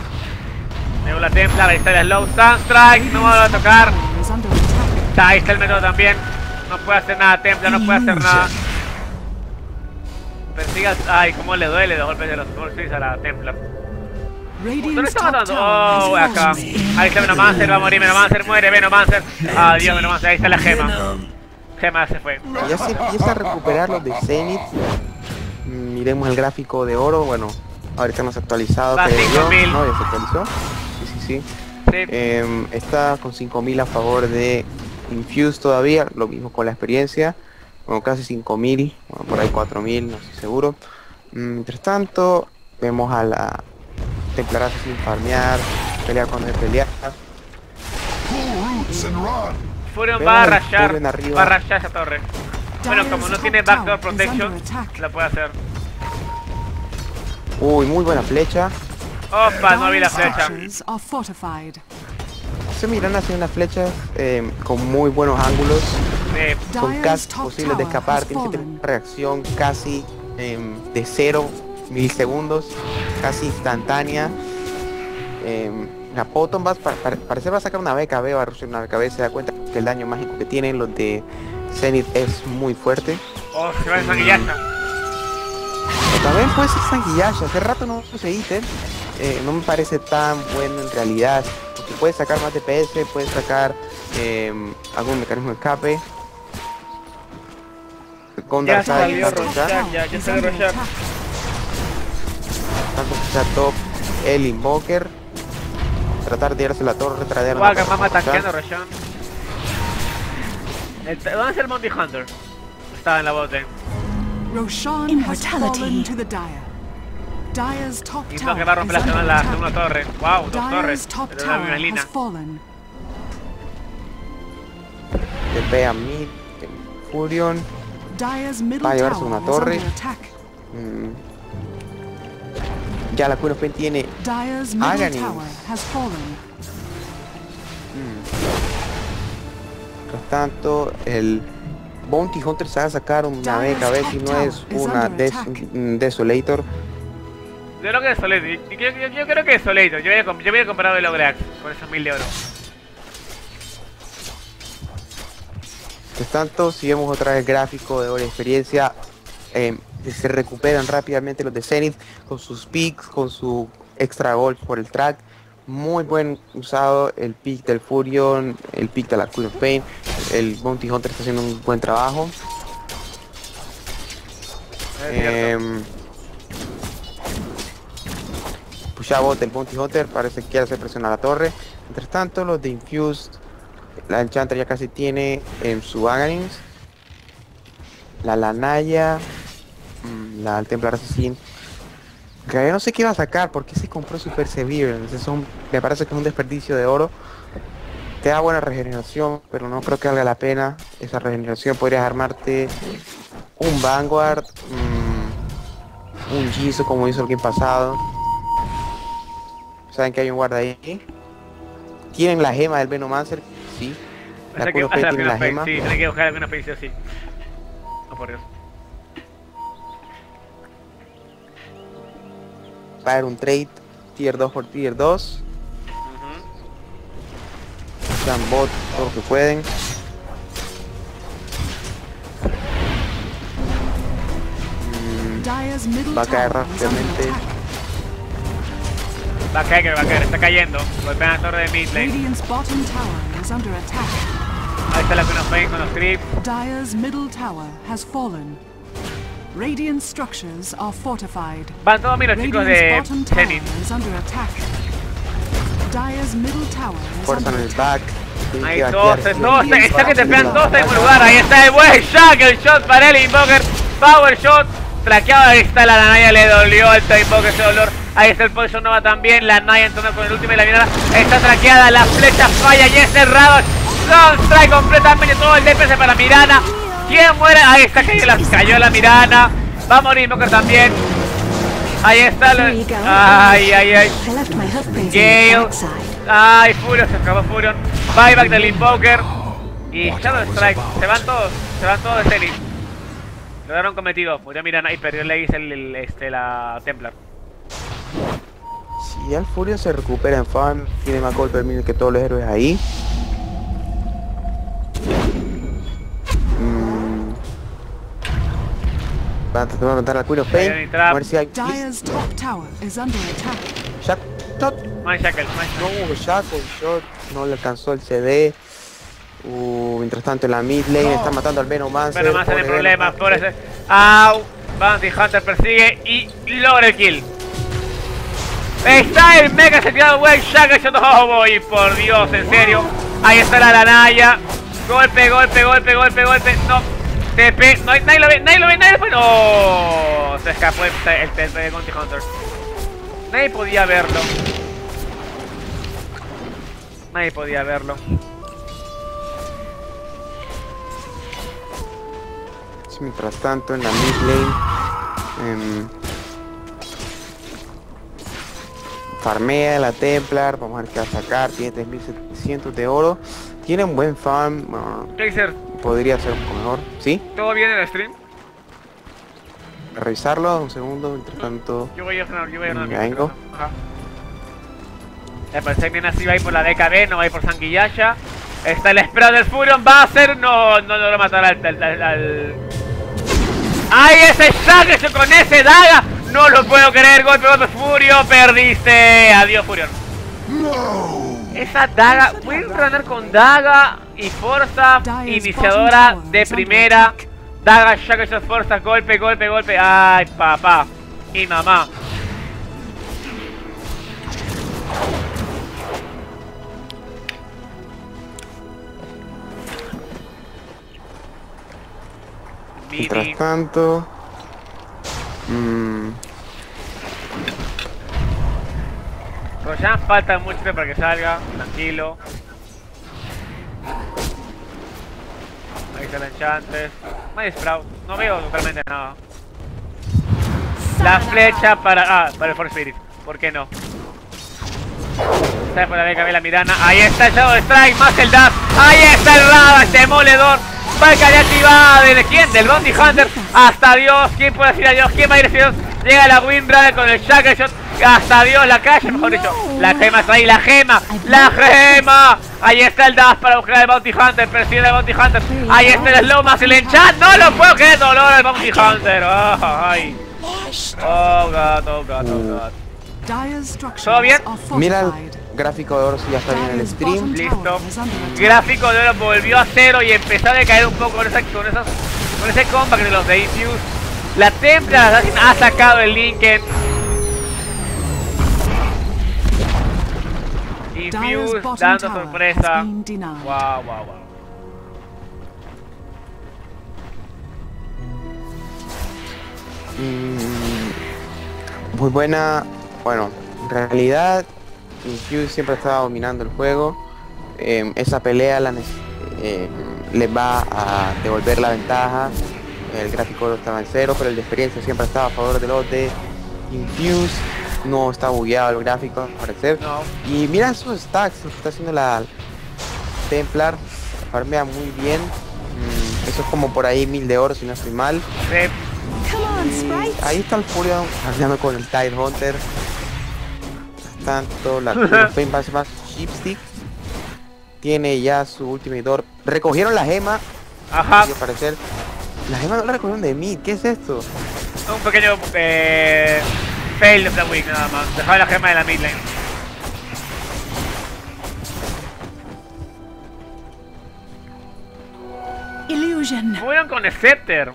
el Templar, ahí está el Slow Sunstrike, no me va a tocar. Ahí está el método también. No puede hacer nada Templar, no puede hacer nada. Persiga, ay, cómo le duele los golpes de los golpes a la Templar. ¿Dónde está matando? Oh, acá. Ahí está Venomancer, va a morir Venomancer, muere Venomancer. Adiós Venomancer, ahí está la gema. Gema se fue. Ya se empieza a recuperar los de Zenith. Miremos el gráfico de oro, bueno, ahorita no se ha actualizado, Va a creo yo. 5000. No, ya se actualizó. Sí, sí, sí. Sí. Em, está con 5000 a favor de Infuse todavía, lo mismo con la experiencia. Bueno, casi 5000, bueno, por ahí 4000, no estoy seguro. Mm, Mientras tanto, vemos a la Templar sin farmear, pelear cuando hay pelear. Furion va a rayar, va a rayar esa torre. Bueno, como no tiene backdoor protection, la puede hacer. Uy, muy buena flecha. Opa, no vi la flecha. Se miran hacia unas flechas eh, con muy buenos ángulos, son Dire's casi posibles de escapar, tienes que tener una reacción casi em, de 0 milisegundos, casi instantánea. Em, la Potom va, pa- pa- parece va a sacar una BKB, va a una BKB, se da cuenta que el daño mágico que tienen los de Zenith es muy fuerte. Oh, se va. Pero también puede ser Sanguillash, hace rato no use ítem, eh, no me parece tan bueno en realidad, porque puede sacar más DPS, puede sacar em, algún mecanismo de escape. Con Ya Darkseid, salió Roshan. ya, ya salió Roshan. tanto que está top el Invoker. Tratar de irse la torre, traer Guaga, torre mamá tanqueando Roshan. ¿Dónde está el Monty Hunter? Estaba en la bote. Roshan has Immortality. fallen to the Dire. Dire's top Y tower no que va a romper la is under segunda, la attack. segunda torre. Wow, dos Dire's torres. la misma línea. mid, Furion. Middle Va a llevarse tower una is torre. under attack. mm. Ya la Queen of Pain tiene Dire's middle Aghanim. tower has fallen. Mientras tanto, el Bounty Hunter se va a sacar una beca, a ver si no es una des un Desolator. Yo creo que es Soleto. Yo, yo- yo- yo creo que es Soleto. Yo voy a, yo voy a comprar el Ograx con esos mil de oro. Mientras tanto, si vemos otra vez gráfico de hora de experiencia, eh, se recuperan rápidamente los de Zenith con sus picks, con su extra golf por el track. Muy buen usado el pick del Furion, el pick de la Queen Pain. El Bounty Hunter está haciendo un buen trabajo. Cierto. Em, Pushaba bot el Bounty Hunter, parece que quiere hacer presión a la torre. Mientras tanto, los de Infused, la Enchanter ya casi tiene en su Agarins. La Lanaya, mm, la Templar Assassin. En realidad no sé qué iba a sacar, porque se compró su Perseverance. Es un- me parece que es un desperdicio de oro. Te da buena regeneración, pero no creo que valga la pena esa regeneración. Podrías armarte un Vanguard, mm, un Jisoo como hizo el pasado. Saben que hay un guarda ahí. Tienen la gema del Venomancer, sí. La Hace que, Kuno hace la gema. Sí, tiene que buscar alguna Pain sí o sí. Oh, por Dios. Va a haber un trade tier 2 por tier 2. Ujú. Usan bot todo lo que pueden. Mm, Va a caer rápidamente. Va a caer, que va a caer, está cayendo. Golpea la torre de mid lane. Ahí está la Queen of Pain con los creeps. Dyer's middle tower has fallen. Radiant structures are fortified. Van todos los chicos Radiant's de bottom tower Zenith. is under attack. Dyer's middle tower is Fuerza en under el attack. back. Ahí todos, todos, está que te pegan todos en lugar. Ahí está el buen Shack, el shot para el Invoker. Power shot. Traqueado, ahí está la Naya, le dolió al Invoker ese dolor. Ahí está el Poison Nova también. La Naya entonces con el último y la mirada. Está traqueada, la flecha falla y es cerrado. Sunstrike completamente todo el DPS para Mirana. ¿Quién muere? Ahí está, cayó la, cayó la Mirana. Va a morir Invoker también. Ahí está. Go. Ay, ay, ay. Gale. Ay, Furion, se acabó Furion. Buyback del Invoker. Y Shadow Strike. Se van todos. Se van todos de Zenith. Lograron cometido. Murió Mirana y perdió Leis el, el- este, la Templar. Si el Furion se recupera en farm, tiene más golpe mil que todos los héroes ahí. Van a matar a Queen of Pain. A ver si hay... Dyer's top tower is under attack. Shack shot. Man Shackle, No hubo Shackle shot. No le alcanzó el CD. Uh, mientras tanto en la mid lane está matando al Venomancer. Más tiene problemas por Venomancer. ese. Au. Bounty Hunter persigue y logra el kill. Está el mega seteado Wave Shackle shot. Oh, boy, por Dios, en serio. Ahí está la Lanaya. Golpe, golpe, golpe, golpe, golpe. No. TP. No, hay- nadie lo ve, nadie lo ve, nadie lo ve. No. Se escapó el, el TP de Bounty Hunter. Nadie podía verlo. Nadie podía verlo. Mientras tanto en la mid lane em, farmea la Templar, vamos a ver qué va a sacar, tiene 3700 de oro, tiene un buen farm, bueno, podría ser un poco mejor, ¿sí? ¿todo bien en el stream? Revisarlo, un segundo, mientras tanto, Yo voy a ganar, yo voy a ganar. Vengo. Ajá. Me parece que bien así va a ir por la DKB, no va a ir por Sanguillasha. Está el Sprout del Furion, va a hacer. No, no logró matar al. al, al, al- ¡Ay, ese Shackle con ese daga! No lo puedo creer, golpe, golpe, Furio, perdiste. Adiós, Furion. Esa daga, pueden runner con daga y fuerza iniciadora de primera. Daga, Shackle Shot, fuerza, golpe, golpe, golpe. Ay, papá. Y mamá. Mini. mientras tanto, mm, Roshan falta mucho para que salga, tranquilo. Ahí está el Enchantes. No hay Sprout, no veo totalmente nada. La flecha para. Ah, para el Force Spirit. ¿Por qué no? Está por la BKB la Mirana. Ahí está el Shadow Strike, más el Dash. Ahí está el Ravage, demoledor. Va a caer activada. ¿De quién? Del Bounty Hunter. Hasta Dios. ¿Quién puede decir adiós? ¿Quién va a ir a Dios? Llega la Wind Rider con el Shackle Shot. Hasta Dios la calle, mejor dicho. La gema está ahí, la gema, la gema. Ahí está el dash para buscar al Bounty Hunter, persigue al Bounty Hunter. Ahí está el slow más el enchant. No lo puedo creer, dolor al Bounty Hunter. Oh, ay. Oh god, oh god, oh ¿Todo bien? Mira el gráfico de oro si ya está bien en el stream. Listo. Gráfico de oro volvió a cero y empezó a decaer un poco con, esa, con, esas, con ese comeback de los de Infuse. La Templar Assassin ha sacado el Lincoln. Infuse dando tower sorpresa. has been denied. Wow, wow, wow. Mm, muy buena. Bueno, en realidad Infuse siempre estaba dominando el juego. Eh, esa pelea la, eh, les va a devolver la ventaja. El gráfico estaba en cero, pero el de experiencia siempre estaba a favor de los de Infuse. No está bugueado el gráfico, al parecer. No. Y mira esos stacks, lo que está haciendo la Templar. Farmea muy bien. Mm, eso es como por ahí mil de oro si no estoy mal. Ahí está el Furion farmeando con el Tide Hunter. Tanto la Fame más más Chipstick. Tiene ya su ultimate door. Recogieron la gema. Ajá. Al parecer. La gema no la recogieron de mí. ¿Qué es esto? Un pequeño eh, fail de Black Week nada más. Dejaba la gema de la mid lane. Illusion. Fueron con Scepter.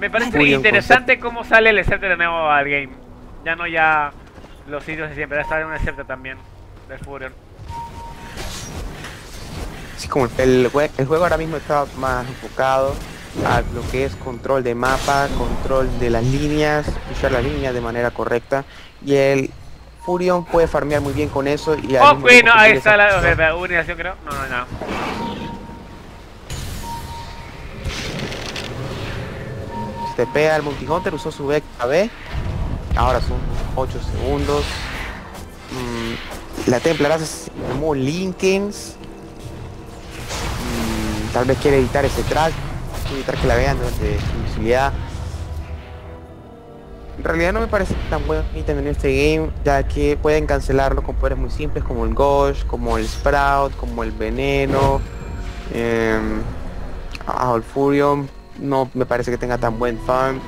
Me parece Muy bien interesante cómo sale el Scepter de nuevo al game. Ya no ya los sitios de siempre, ya sale un Scepter también del Furion. Así como el, jue- el juego ahora mismo está más enfocado a lo que es control de mapa, control de las líneas, usar las líneas de manera correcta. Y el Furion puede farmear muy bien con eso. Y al Oh, bueno, ahí está la la creo. No, no, no. Stepea al Multihunter, usó su Vecta B. Ahora son 8 segundos. Mm, la Templar hace como Linkens. Mm, tal vez quiere editar ese track. Evitar que la vean durante su invisibilidad. En realidad no me parece tan buen ítem en este game, ya que pueden cancelarlo con poderes muy simples como el Gosh, como el Sprout, como el Veneno. em, ah, el Furion no me parece que tenga tan buen farm.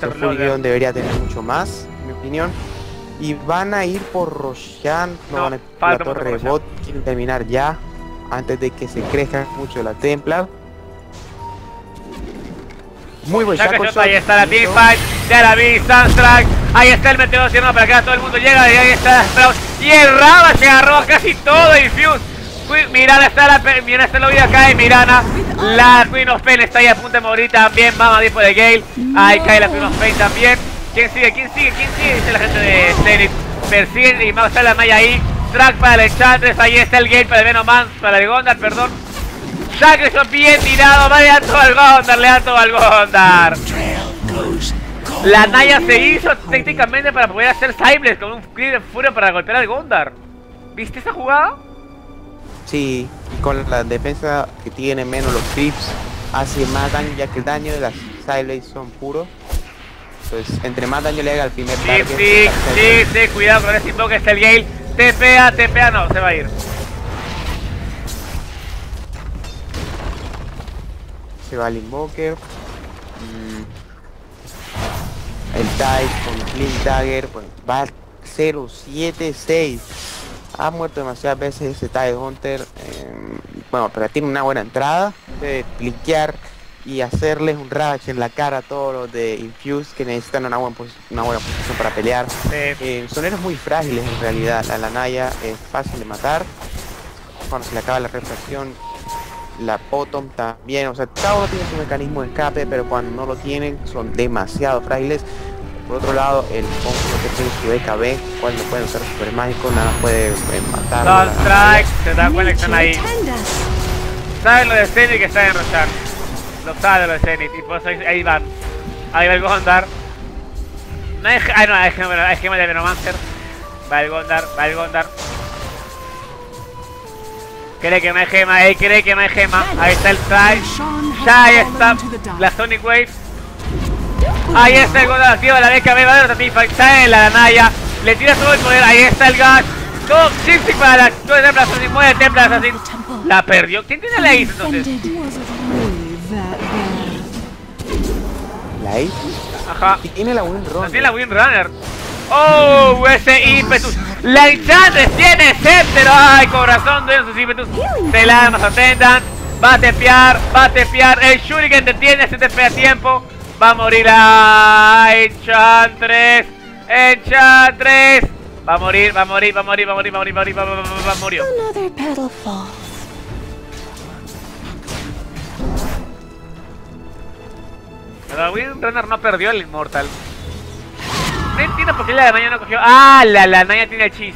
El Furion debería tener mucho más, en mi opinión. Y van a ir por Roshan, no, No, van a ir por la torre bot, quieren terminar ya, antes de que se crezca mucho la Templar. Muy buen Shackle shot, ahí está la teamfight, ya la vi, Sunstrike, ahí está el meteoro haciendo para acá, todo el mundo llega y ahí está Sprout, y el Raba se agarró casi todo Infuse, Fui- Mirana está la Mirana está la vida acá y Mirana, la Queen of Pain está ahí a punto de morir también, vamos a por de Gale, ahí cae la Queen of Pain también, ¿quién sigue? ¿quién sigue? ¿quién sigue? Dice la gente de Zenith, persiguen y más está la Maya ahí, track para el Enchantress, ahí está el Gale para el Venoman, para el Gondar, perdón, Sacrificio bien tirado, va le da todo al Gondar, le da todo al Gondar. La Naya se hizo técnicamente para poder hacer Cybles con un clip de furia para golpear al Gondar. ¿Viste esa jugada? Sí, y con la defensa que tiene menos los creeps, hace más daño, ya que el daño de las Sideblades son puros. Entonces, entre más daño le haga al primer Sí, target, sí, sí, sí, cuidado con ese invoque, es el Gale. TPA, TPA, no, se va a ir. Se va el Invoker. Mm, el Tide con Flint Dagger, pues va 0-7-6. Ha muerto demasiadas veces ese Tide Hunter. eh, bueno, pero tiene una buena entrada. Puede cliquear y hacerles un Ravage en la cara a todos los de Infuse que necesitan una buena, una buena posición para pelear. Eh, son héroes muy frágiles en realidad. La Lanaya es fácil de matar. Cuando se le acaba la refracción, la Potom también. O sea, cada uno tiene su mecanismo de escape, pero cuando no lo tienen son demasiado frágiles. Por otro lado, el Conjuro que tiene su EKB, cual no pueden usar super mágico, nada puede eh, matarlo. Dos strikes, se da cuenta que están ahí. Saben lo de Zenith que está en Roshan. Lo saben lo de Zenith y por eso ahí, van. Ahí va el Gondar. No hay, ah, no, hay gema, hay gema de Venomancer. Va el Gondar, va el Gondar. Cree que hay gema, él cree que hay gema. Ahí está el Try. Ya ahí está la Sonic Wave. Ahí está el activa la beca, ve, va a Tatify, sale la Naya, le tira todo el poder, ahí está el gas. Todo Sixty para la todo el Templar Assassin, muere Templar Assassin. La perdió. ¿Quién tiene la Ace entonces? La Ace. Ajá. Y tiene la win run. Así la Windrunner. ¡Oh! ¡Ese ímpetus! ¡La hinchada tiene séptero! ¡Ay, corazón de esos ímpetus! Se la nos atendan. Va a tepear, va a tepear. El Shuriken detiene, se tepea a tiempo. Va a morir a Enchantress. Enchantress. Va a morir, va a morir, va a morir, va a morir, va a morir, va a morir, va a morir, va a morir. Pero no perdió el Inmortal. No entiendo por qué la Naya no cogió. ¡Ah! La, la Naya tiene el chis.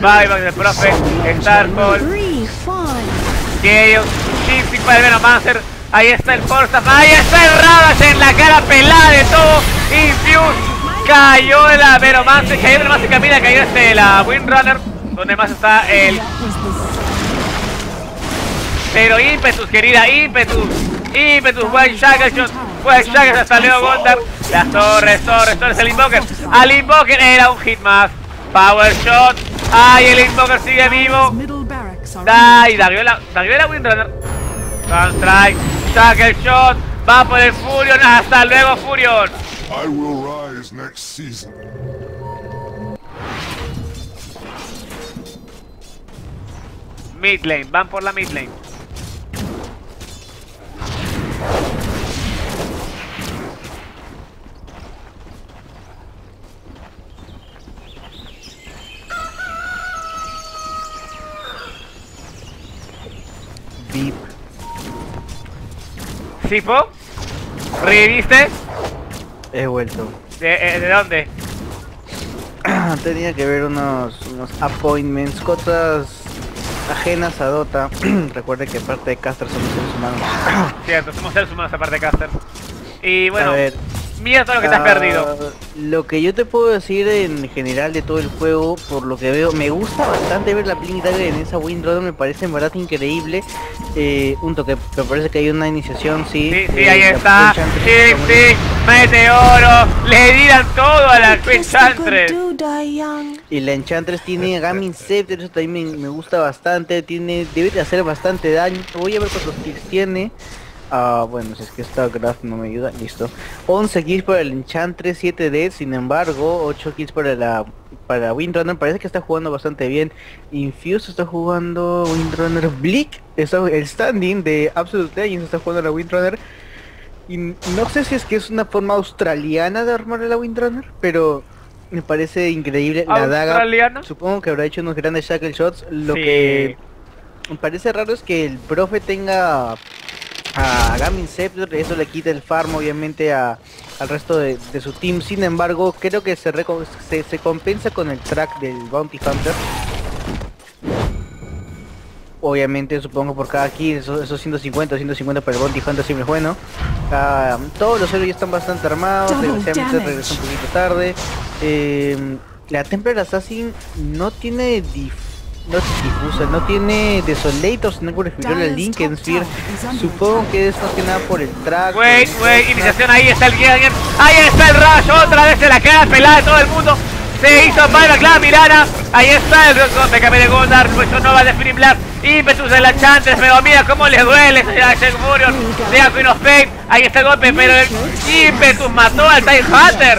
Buyback del profe, Starfall. Chaos, Shifting para el Venomancer. Ahí está el Forza, ahí está el Ravage en la cara pelada de todo. Infuse, cayó de la Venomancer, cayó de la Venomancer camina, cayó este la Windrunner, donde más está el pero ímpetus, querida, ímpetus. Ímpetus, buen Shackleshot. Buen Shackleshot hasta Leo Gondar. Las torres, torres, torres. El Invoker. Al Invoker era un hit más. Power Shot. Ay, el Invoker sigue vivo. Ay, dañó la, dañó la Windrunner. Sunstrike. Shackleshot. Va por el Furion. Hasta luego, Furion. I will rise next season. Mid lane. Van por la mid lane. Beep. ¿Sipo? ¿Reviviste? He vuelto. ¿De, eh, ¿De dónde? <clears throat> Tenía que ver unos, unos appointments, cosas ajenas a Dota. <clears throat> Recuerde que parte de Caster somos seres humanos. Cierto, somos seres humanos aparte de Caster. Y bueno, a ver, mira todo lo que te has ah, perdido. Lo que yo te puedo decir en general de todo el juego, por lo que veo, me gusta bastante ver la Blink Dagger en esa Windrunner, me parece en verdad increíble. Eh, un toque, me parece que hay una iniciación, sí. Sí, sí, eh, ahí está. Sí, sí, meteoro. Le dirán todo a la Queen Chantress. Y la Enchantress tiene Gaming Scepter, eso también me, gusta bastante, tiene, debe de hacer bastante daño. Voy a ver cuántos kills tiene. Ah, bueno, si es que esta graph no me ayuda, listo. 11 kills para el Enchantress, 7 deaths, sin embargo, 8 kills para la para Windrunner, parece que está jugando bastante bien. Infuse está jugando Windrunner Bleak, está, el standing de Absolute Legends está jugando la Windrunner. Y no sé si es que es una forma australiana de armar la Windrunner, pero me parece increíble la daga. Supongo que habrá hecho unos grandes shackle shots. Lo Sí. que me parece raro es que el profe tenga a Gamin Scepter, eso le quita el farm obviamente a, al resto de, de su team. Sin embargo, creo que se, se, se compensa con el track del Bounty Hunter. Obviamente supongo por cada kill, esos, esos 150, 150 para el Bounty Hunter siempre es bueno. Ah, todos los héroes ya están bastante armados, desgraciadamente damage. regresó un poquito tarde. Eh, la Templar Assassin no tiene dif no difusa, no tiene Desolator, sino top Sphere. tower is under Supongo que es más que nada por el track. por Wait, wait, iniciación ahí está el Giant. Ahí está el Rush, otra vez en la cara pelada de todo el mundo. Se hizo para la Mirana. Ahí está el Rock de de Gondar. Pues no va a definir Blast. Impetus de la Chantres. Pero mira cómo le duele a Jack Furion. De of Fate. Ahí está el golpe. Pero el Impetus mató al Time Hunter.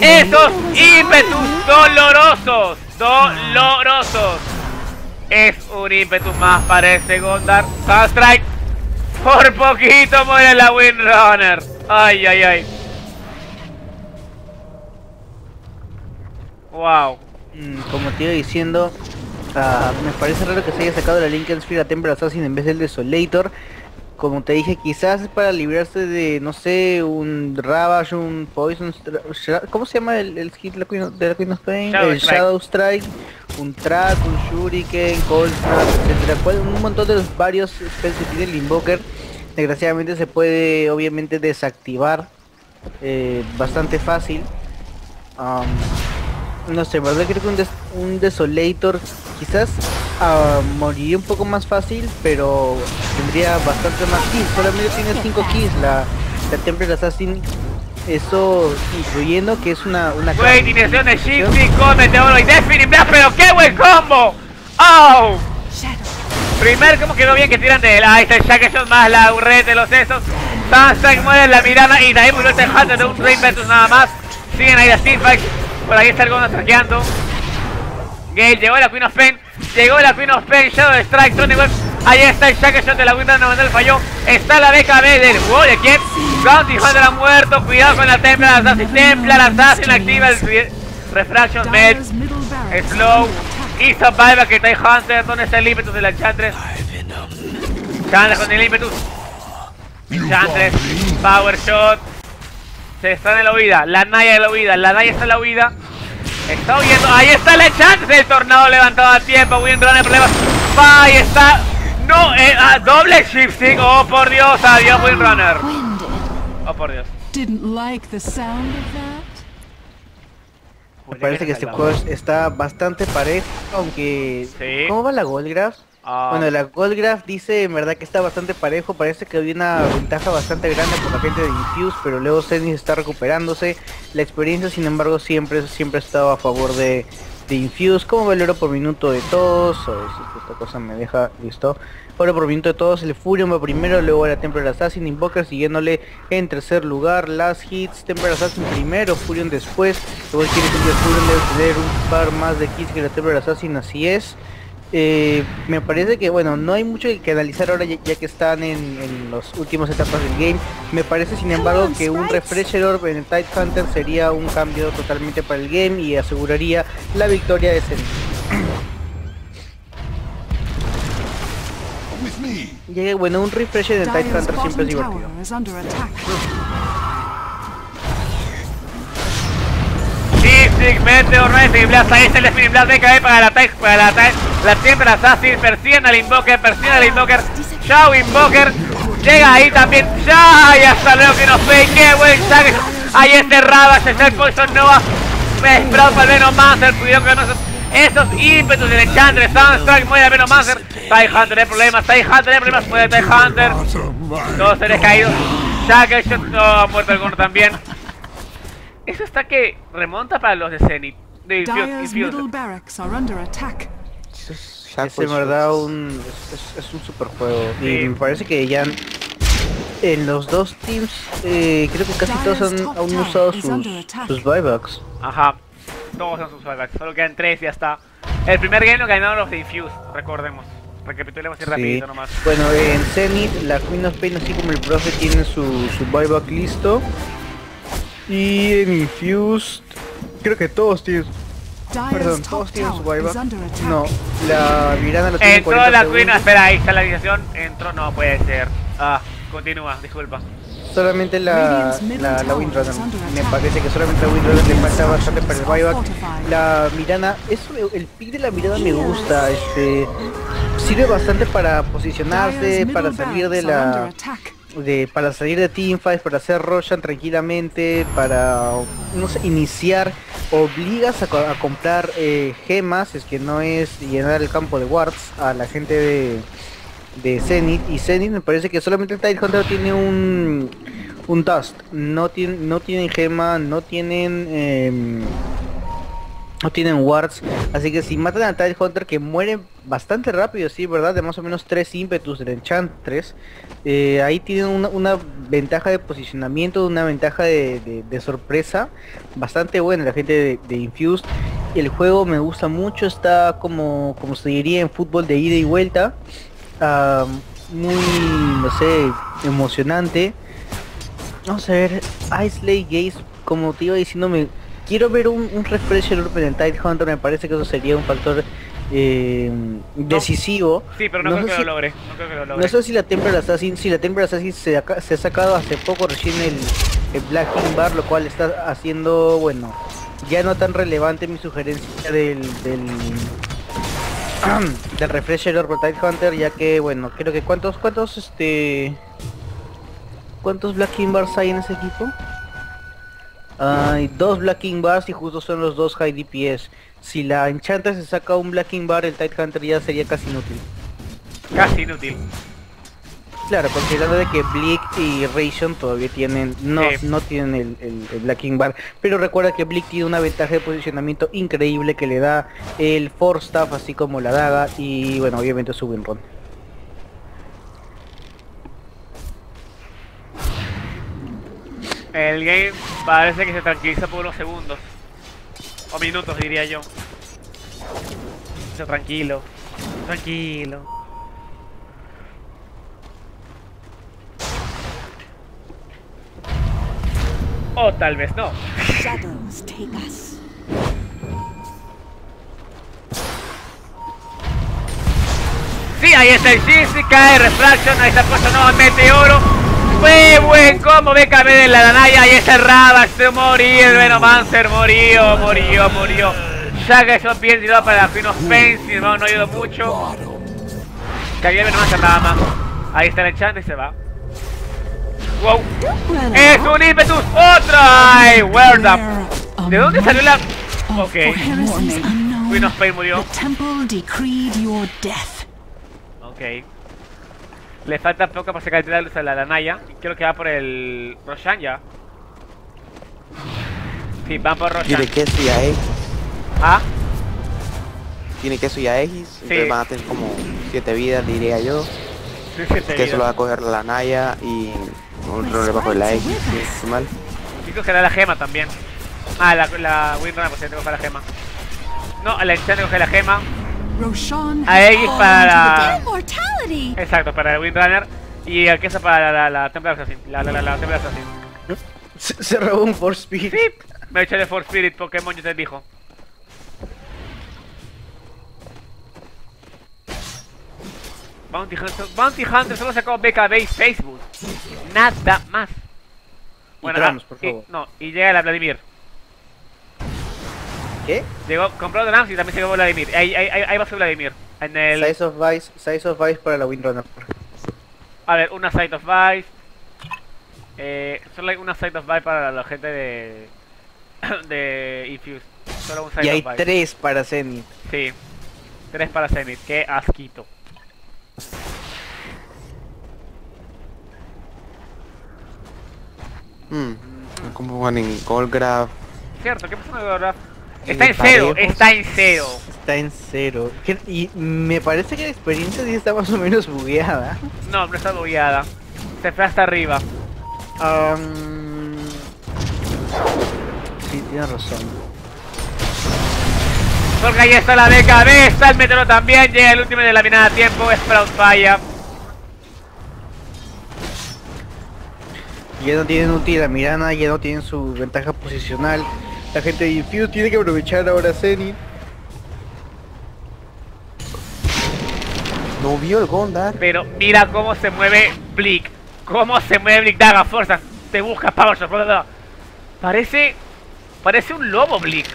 Esos ímpetus dolorosos. Dolorosos. Es un ímpetus más para ese Gondar. Sunstrike. Por poquito muere la Windrunner. Ay, ay, ay. Wow. Mm, Como te iba diciendo, me parece raro que se haya sacado la Linken Sphere a Temple Assassin en vez del Desolator. Como te dije, quizás es para librarse de, no sé, un Ravage, un Poison ¿Cómo se llama el, el hit de la Queen of, de la Queen of Pain? Shadow el Strike. Shadow Strike, un Track, un Shuriken, Cold Snap, etcétera. Un montón de los varios spells que tiene el Invoker. Desgraciadamente se puede obviamente desactivar eh, bastante fácil. Am, no sé, verdad creo que un, des- un Desolator quizás ah, moriría un poco más fácil, pero tendría bastante más kills. Solamente tiene 5 kills la, la Templar Assassin. Eso incluyendo que es una... una Güey, iniciación de Shifty con Meteoro y Deafening Blast, pero qué buen combo. ¡Oh! Primer como quedó bien que tiran de él. Ahí está el Shack Shot más la red de los esos. Sunstrike muere la mirada y de ahí murió el Hunter de un Rain versus nada más. Siguen ahí las teamfights. Por ahí está el Gona traqueando. Gale llegó la Queen of Pain. Llegó la Queen of Pain. Shadow Strike. Sonic Web. Ahí está el Shack Shot de la Windows 90 falló. Está la BKB del wow, ¿de quién? Bounty Hunter ha muerto. Cuidado con la Templar Assassin. Templar Assassin activa el re- Refraction Med. Slow. Y Survivor que trae Hunter. ¿Dónde está el ímpetu de la Enchantress? Chandra con el ímpetu. Enchantress. Power Shot. Se está en la huida. La Naya en la huida. La Naya está en la huida. Está huyendo. Ahí está la Enchantress. El tornado levantado a tiempo. Windrunner problemas. Va, Ahí está. No, eh, ah, doble shifting. Oh, por Dios. Adiós, Windrunner. Oh, por Dios. Didn't like the sound of that? Me parece que este juego es- está bastante parejo, aunque... Sí. ¿Cómo va la Gold Ah, Bueno, la Gold Graph dice en verdad que está bastante parejo, parece que había una ventaja bastante grande por la gente de Infuse, pero luego Zenith está recuperándose. La experiencia, sin embargo, siempre siempre ha estado a favor de, de Infuse. ¿Cómo va el oro por minuto de todos? Si esta cosa me deja listo. Oro por minuto de todos, el Furion va primero, luego la Templar Assassin, Invoker siguiéndole en tercer lugar, Last Hits, Templar Assassin primero, Furion después, luego quiere decir que Furion debe tener un par más de hits que la Templar Assassin, así es. Eh, me parece que bueno, no hay mucho que analizar ahora ya, ya que están en, en las últimas etapas del game. Me parece sin embargo que un refresher orb en el Tide Hunter sería un cambio totalmente para el game y aseguraría la victoria de me. Ya, bueno, un refresher en el Tide Hunter siempre es divertido. Shifting, Meteor, Rising Blast, el Spinning Blast, BKB para la attack, para la attack, la siempre Assassin, persiguen al Invoker, persiguen al Invoker, Shao Invoker, llega ahí también, ya, y hasta que nos ve, qué buen saque, ahí está Ravage, está el Poison Nova, Sprout para el Venomancer, cuidado con esos, esos ímpetus del Enchantress, Sunstrike, muere el Venomancer, TIE Hunter, hay problemas, TIE Hunter, hay problemas, muere TIE Hunter, todos seres caídos, Shackle Shot, no, muerto el Gorno también, eso está que remonta para los de Zenith. De Infuse- Dire's Infuse. middle barracks are under attack. Es en verdad un, es, un super juego. Sí. Y me parece que ya en- los dos teams, eh, creo que casi todos han, han usado sus, sus buybacks. Ajá. Todos son sus buybacks. Solo quedan tres y ya está. El primer game lo ganaron los de Infuse, recordemos. Recapitulemos así Sí. rapidito nomás. Bueno, en Zenith, la Queen of Pain, así como el profe, tiene su, su buyback listo. Y en Infused, creo que todos tienen, perdón, todos tienen su. No, la Mirana lo tiene Entró 40 la Queen, espera, ahí está la iniciación. Entró, no puede ser. Ah, continúa, disculpa. Solamente la, la, la Windrunner. Me parece que solamente la Windrunner le falta bastante para el buyback. La Mirana, eso, el pick de la Mirana me gusta, este sirve bastante para posicionarse, para salir de la. De para salir de teamfights, para hacer Roshan tranquilamente, para no sé, iniciar, obligas a, co- a comprar eh, gemas, es que no es llenar el campo de wards a la gente de de Zenith. Y Zenith me parece que solamente Tide Hunter tiene un un dust, no tienen no tienen gema, no tienen em, no tienen wards, así que si matan a Tide Hunter que muere bastante rápido, sí, verdad, de más o menos tres ímpetus del Enchantress, eh, ahí tienen una, ventaja de posicionamiento, una ventaja de, sorpresa bastante buena la gente de, de Infused. El juego me gusta mucho, está como, como se diría en fútbol de ida y vuelta, muy, no sé, emocionante. Vamos a ver, Isley Gaze, como te iba diciendo, me quiero ver un, un refresher urban en el Tide Hunter, me parece que eso sería un factor eh, decisivo. Sí, pero no, No creo sé que si- lo logre. No creo que lo logre. No sé si la Templar Assassin, si la Templar Assassin se, aca- se ha sacado hace poco recién el, el Black King Bar, lo cual está haciendo, bueno, ya no tan relevante mi sugerencia del del, <clears throat> del Refresher Orb Tide Hunter, ya que bueno, creo que cuántos, cuántos este cuántos Black King Bars hay en ese equipo? Hay dos Blacking Bars y justo son los dos High DPS. Si la Enchanter se saca un Blacking Bar, el Tide Hunter ya sería casi inútil. Casi inútil. Claro, considerando de que Bleak y Ration todavía tienen, no, no tienen el, el, el Blacking Bar, pero recuerda que Bleak tiene una ventaja de posicionamiento increíble que le da el Force Staff así como la daga y bueno, obviamente su win El game parece que se tranquiliza por unos segundos. O minutos diría yo. Yo tranquilo. Tranquilo. O tal vez no. Shadows take us. Sí, ahí está el Shinsi, cae Refraction, ahí está puesto nuevamente oro. Fue buen combo BKB de la Danaya, ahí está el Rabax, se moría el Venomancer, murió, murió, murió. Saga eso bien tirado para Pain, sin embargo no ayudó mucho. Cayó el Venomancer nada más. Ahí está el enchante y se va. Wow, es un ímpetus, otra, ay, where ¿De dónde salió la...? Ok, of Pain murió. Ok. Le falta poco para sacar el luz a la Lanaya. Creo que va por el Roshan ya. Sí, van por Roshan. Tiene queso y Aegis. Ah, Tiene queso y Aegis. Entonces van a tener como 7 vidas, diría yo. sí, sí, te Queso lo va a coger la Naya y otro le va a coger la Aegis. si mal. Sí, cogerá la gema también. Ah, la, la Windrunner, pues tengo que coger la gema. No, el Enchant coge la gema. Roshan Aegis has para... Exacto, para el Windrunner. Y el queso para la, la, la Templar Assassin. La, la, la, la Templar Assassin. Se, se robó un Force Speed. Sí, me he hecho de Force Spirit Pokémon, yo te dijo. Bounty Hunter, Bounty Hunter solo sacó BKB y Facebook. Nada más. Drums, ah, por y- favor. no, y llega la Vladimir. ¿Qué? Llegó, compró Drums y también se llevó Vladimir. Ahí, ahí, ahí, ahí va su Vladimir. En el. Size of Vice, Size of Vice para la Windrunner. A ver, una Sight of Vice. Eh, solo hay una Sight of Vice para la gente de. <coughs> de Infuse. Solo un Sight Y hay of Vice. tres para Zenith. Sí. Tres para Zenith. Qué asquito. Hmm. Como van en Goldgraph. Cierto, ¿qué pasó con el Goldraff? En Está en cero, está en cero. Está en cero. ¿Qué- Y me parece que la experiencia sí está más o menos bugueada. No, no está bugueada. Se fue hasta arriba. Am, Sí, tienes razón. Porque ahí está la BKB, está el metro también. Llega el último de la minada a tiempo. Sprout falla. Ya no tienen útil la Mirana, ya no tienen su ventaja posicional. La gente de Infuse tiene que aprovechar ahora Zenith. No vio el Gondar. Pero mira cómo se mueve Blick. Cómo se mueve Blick. Daga, fuerza. Te busca Power Shot, bla, bla, bla. Parece. Parece un lobo Blick.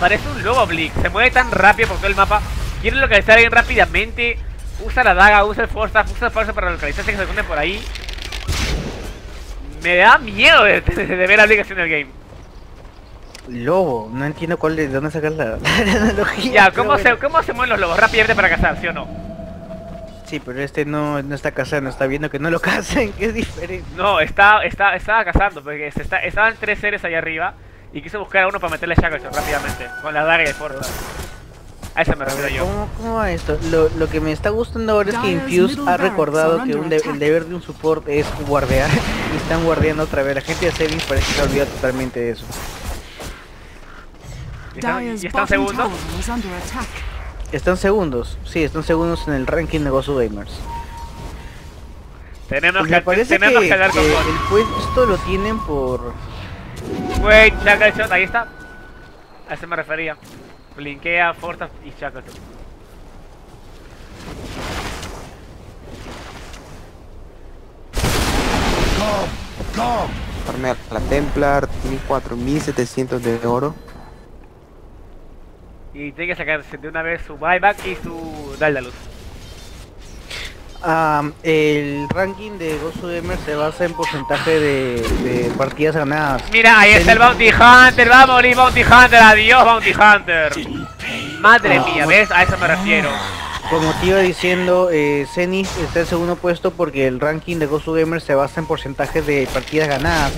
Parece un lobo Blick. Se mueve tan rápido por todo el mapa. Quiere localizar bien rápidamente. Usa la daga, usa el Staff, usa el Force para localizarse que se esconde por ahí. Me da miedo de, de- de ver la Blick haciendo el game. Lobo, no entiendo cuál de dónde sacas la, <laughs> la analogía. Ya, ¿cómo se, bueno. ¿cómo se mueven los lobos? Rápidamente para cazar, ¿sí o no? Sí, pero este no, no está cazando, está viendo que no lo <laughs> cazan, que es diferente. No, está, está, estaba cazando, porque se está, estaban tres seres allá arriba y quiso buscar a uno para meterle Shackleton rápidamente, con la daga el fuerza. A eso me refiero yo. ¿cómo, ¿Cómo va esto? Lo, lo que me está gustando ahora es que Infuse ha recordado que un de- el deber de un support es guardear <laughs> y están guardeando otra vez. La gente de Savings parece que ha olvidado totalmente de eso. ¿Y están, y segundos? Están segundos, sí, están segundos en el ranking de Gozo Gamers. Tenemos Me que, parece que, tenemos que hablar con que God. el puesto lo tienen por... Wait, Shackleton, ahí está. A eso me refería. Blinkea, Forza y Shackleton. Come, come. Farmea la Templar. Tiene 4700 de oro. Y tiene que sacarse de una vez su buyback y su Daldalus. Am, el ranking de Gozo Gamer se basa en porcentaje de, de partidas ganadas. Mira, ahí está el Bounty Hunter, va a morir Bounty Hunter, adiós Bounty Hunter. Madre mía, ¿ves? A eso me refiero. Como te iba diciendo, eh, Zenith está en segundo puesto porque el ranking de Gozo Gamer se basa en porcentaje de partidas ganadas.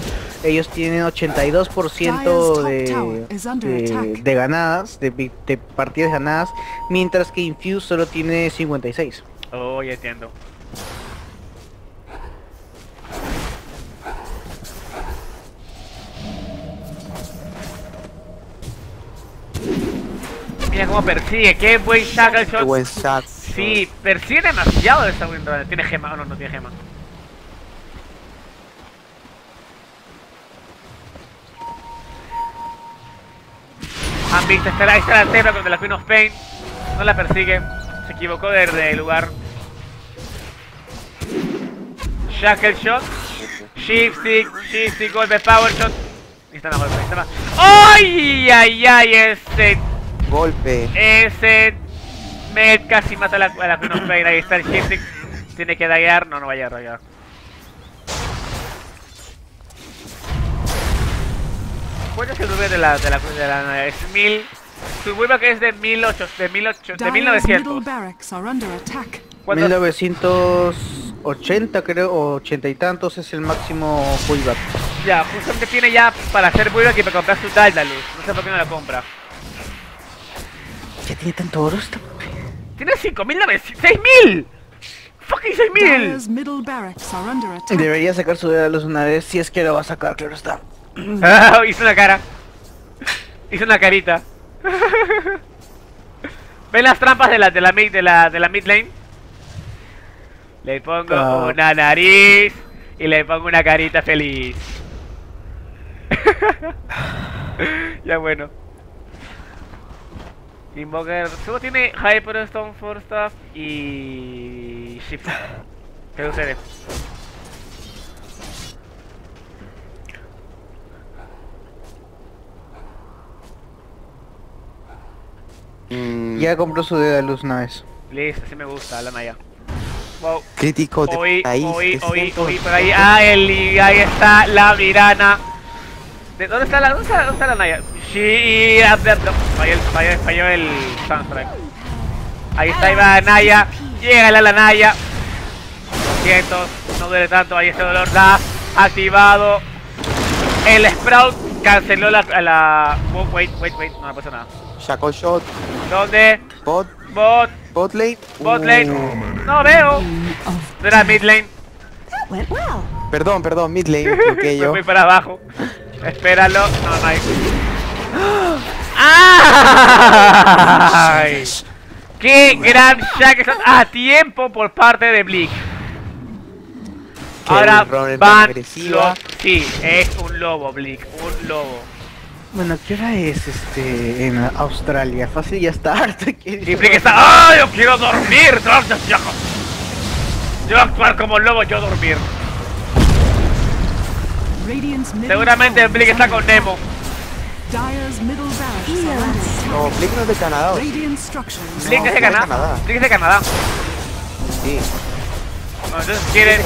Ellos tienen 82% de, de, de ganadas, de, de partidas ganadas, mientras que Infuse solo tiene 56. Oh, ya entiendo. Mira cómo persigue, qué buen shackle Qué shot. buen shot. Sí, persigue demasiado esta Windrunner. Tiene gema, oh, no, no tiene gema. Han visto, está la, está la contra la Queen of Pain. No la persigue. Se equivocó de, de lugar. Shackle Shot. Shift Stick, Shift Stick, golpe Power Shot. Ahí está más golpe, está más. ¡Ay, ay, ay! Ese Golpe. ese Med casi mata a la, a la Queen of Pain. Ahí está el shifting. Tiene que daguear. No, no vaya a daguear. ¿Cuál es el V de la de la de la es mil su que es de 1800 de 1800 de Dyer's middle 1900. barracks are under attack. ¿Cuánto- 1980 creo, o 80 y tantos es el máximo pullback. Ya, justamente tiene ya para hacer vuelva que para comprar su Daedalus. No sé por qué no la compra. ¿Ya tiene tanto oro esta? Tiene 5900 6000. Fucking 6000. Dyer's middle barracks are under attack. Debería sacar su luz una vez, si es que lo va a sacar, claro está. Ah, <laughs> hizo una cara. Hizo una carita. <laughs> ¿Ven las trampas de la de la mid de la de la mid lane? Le pongo Ah. una nariz y le pongo una carita feliz. <laughs> ya bueno. Invoker solo tiene Hyperstone for Staff y Shift. ¿Qué sucede? Mm, Ya compró su dedo a luz una vez. Listo, así me gusta la Naya. Wow. Crítico de Oí, país. oí, oí, 300. oí, por ahí. Ah, el, ahí está la Mirana. ¿De dónde está la, dónde está, dónde está la Naya? Sí, adverto. Falló el, falló, falló el Sunstrike. Ahí está, ahí va Naya. Llega la Naya. 200, no duele tanto, ahí está el dolor. Da activado. El Sprout canceló la. la wait, wait, wait, no me pasó nada. Shackle shot. ¿Dónde? Bot. Bot, Bot lane. bot lane. Uh, No veo. No era mid lane. Perdón, perdón, mid lane. <laughs> Me yo. fui para abajo. Espéralo. No, no hay. ¡Ay! ¡Qué gran Jackson! A tiempo por parte de Bleak. Qué Ahora van los... Sí, es un lobo, Bleak. Un lobo. Bueno, ¿qué hora es este en Australia? Fácil ya está <laughs> harto. Y Bleak está... ¡Ah! Yo quiero dormir. Doctor Jacob. Yo actuar como lobo, yo dormir. Seguramente is está con Nemo. No, Blink no es de Canadá. Bleak es de Canadá. Bleak es de Canadá. Sí. Bueno, entonces quieren...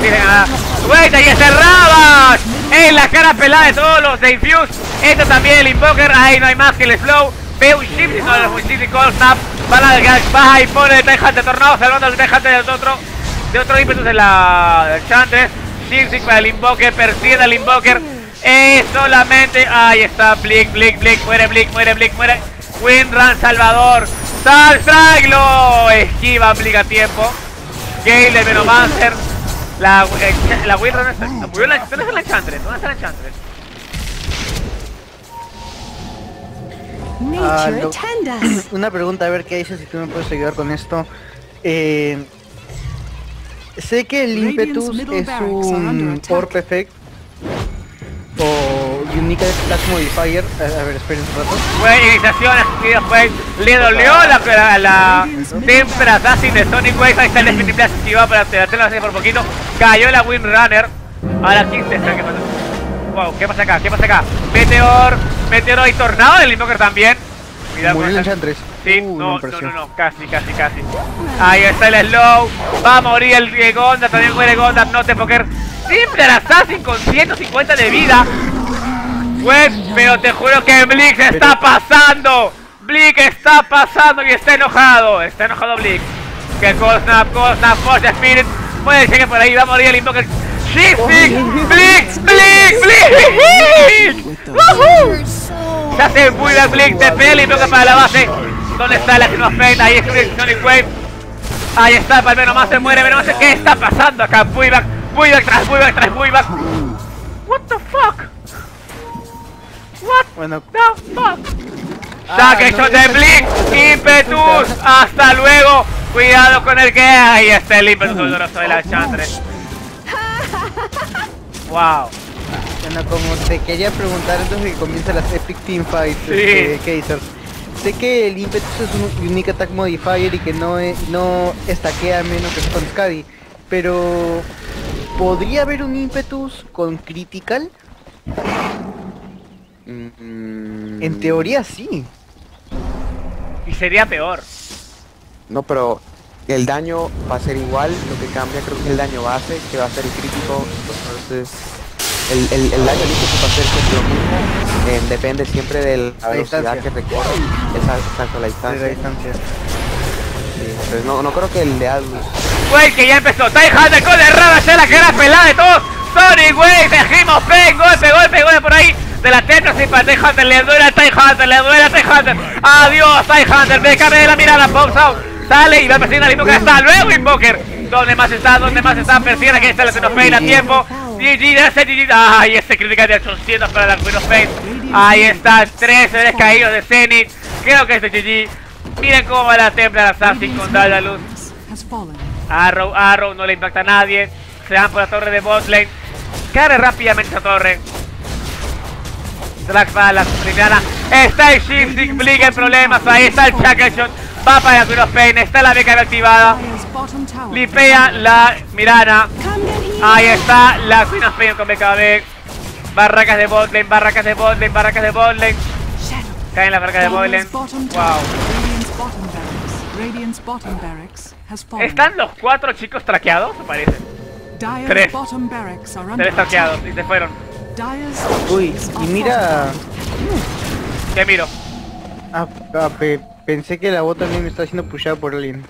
Dice nada. ¡Wait! ¡Ahí cerradas! ¡En la cara pelada de todos los de Infuse! Esto también el Invoker. Ahí no hay más que el Slow. Ve un Shift y no un Shift y Cold Snap. Van a descargar. Baja y pone el Tide Hunter Tornado. Salvando al Tide Hunter de otro. De otro ímpetu de la del Chantres. Shift para el Invoker. Persigue al Invoker. Es solamente. Ahí está. Blink, Blink, Blink. Muere Blink, muere Blink, muere. Windrun Salvador. Sal Strike. Lo esquiva Blink a tiempo. Gale de Venomancer. La, eh, la Windrunner está. Murió la, ¿Dónde está la Enchantress? ¿Dónde está la Enchantress? Nature Ah, lo- attend us. <clears throat> Una pregunta, a ver qué dices si tú me puedes ayudar con esto. Eh, sé que el Impetus es un. Orb Effect o Unique Attack Modifier. A, a ver, esperen un rato. Fue iniciación, después le dolió la, la, la Tempra Assassin de Sonic Wave. Ahí está el Spinning Blast esquivado para así por poquito. Cayó la Windrunner. Ahora 15 está. Wow, ¿qué pasa acá? ¿Qué pasa acá? Meteor, Meteoro y Tornado del Invoker también. Cuidado con el. Sí, Uh, no, no no, no, casi, casi, casi. Ahí está el slow. Va a morir el de Gondar, también muere Gondar, no te poker. Simple Assassin con 150 de vida. Pues, pero te juro que Blix está pasando. Blix está pasando y está enojado. Está enojado Blix. Que Cold Snap, Cold Snap, Force Spirit. Puede ser que por ahí va a morir el Invoker. Blix, Blix, Blix. ¡Woohoo! Se hace muy bien Blink de peli, toca para la base. ¿Dónde está la Xenos Fate? Ahí el Sonic Wave. Ahí está, para el Venomaster muere. Venomaster, ¿qué está pasando acá? Buyback, Buyback tras Buyback tras Buyback. What the fuck? What Bueno, the fuck? Ah, Saque no, shot de Blink, Impetus. Hasta luego. Cuidado con el que ahí está el Impetus doloroso de la Chantres. <laughs> Wow. bueno, como te quería preguntar antes de que comience las Epic Team Fights, Sí. Kaiser. Sé que el Impetus es un Unique Attack Modifier y que no, e- no estaquea menos que con Skadi, pero ¿podría haber un Impetus con Critical? Mm, En teoría sí. Y sería peor. No, pero el daño va a ser igual, lo que cambia creo que es el daño base, que va a ser el crítico, entonces el, el, el daño líquido va a ser siempre lo mismo, eh, depende siempre de la La velocidad distancia. que recorre, esa, exacto, la De distancia. la distancia. Sí, entonces no, no creo que el de Atlus Güey, que ya empezó. TIE Hunter con el Raba, ya la que era pelada de todos. Sonic, güey, seguimos, pen, golpe, golpe, golpe por ahí. De la Tetra, sí, para TIE Hunter, le duele a TIE Hunter, le duele a TIE Hunter. Adiós, TIE Hunter, déjame de la mirada, out. Sale y va a perseguir al Invoker, hasta luego, Invoker. ¿Dónde más está? ¿Dónde más está? Persigue aquí está la Xenophane a tiempo. GG, ese GG. Ay, ese crítica de 800 para la Xenophane. Ahí está, 13 descaídos de Zenith. Creo que este GG. Miren cómo va la Templar Assassin con Daedalus. Has fallen. Arrow, Arrow, no le impacta a nadie. Se van por la torre de botlane. Cae rápidamente esa torre. Drax para la primera. Está el Shifting, Blink en problemas. Ahí está el Chuckle Shot. Va para la Queen of Pain. Está la beca activada. Lipea la Mirana. Ahí está la Queen of Pain con BKB. Barracas de botlane, barracas de botlane, barracas de botlane. Caen las barracas de botlane. Wow. ¿Están los cuatro chicos traqueados? Me parece. Tres. Tres traqueados y se fueron. Uy, y mira... ¿Qué miro? Ah, ah, pe- pensé que la bota también me está siendo pushada por alguien.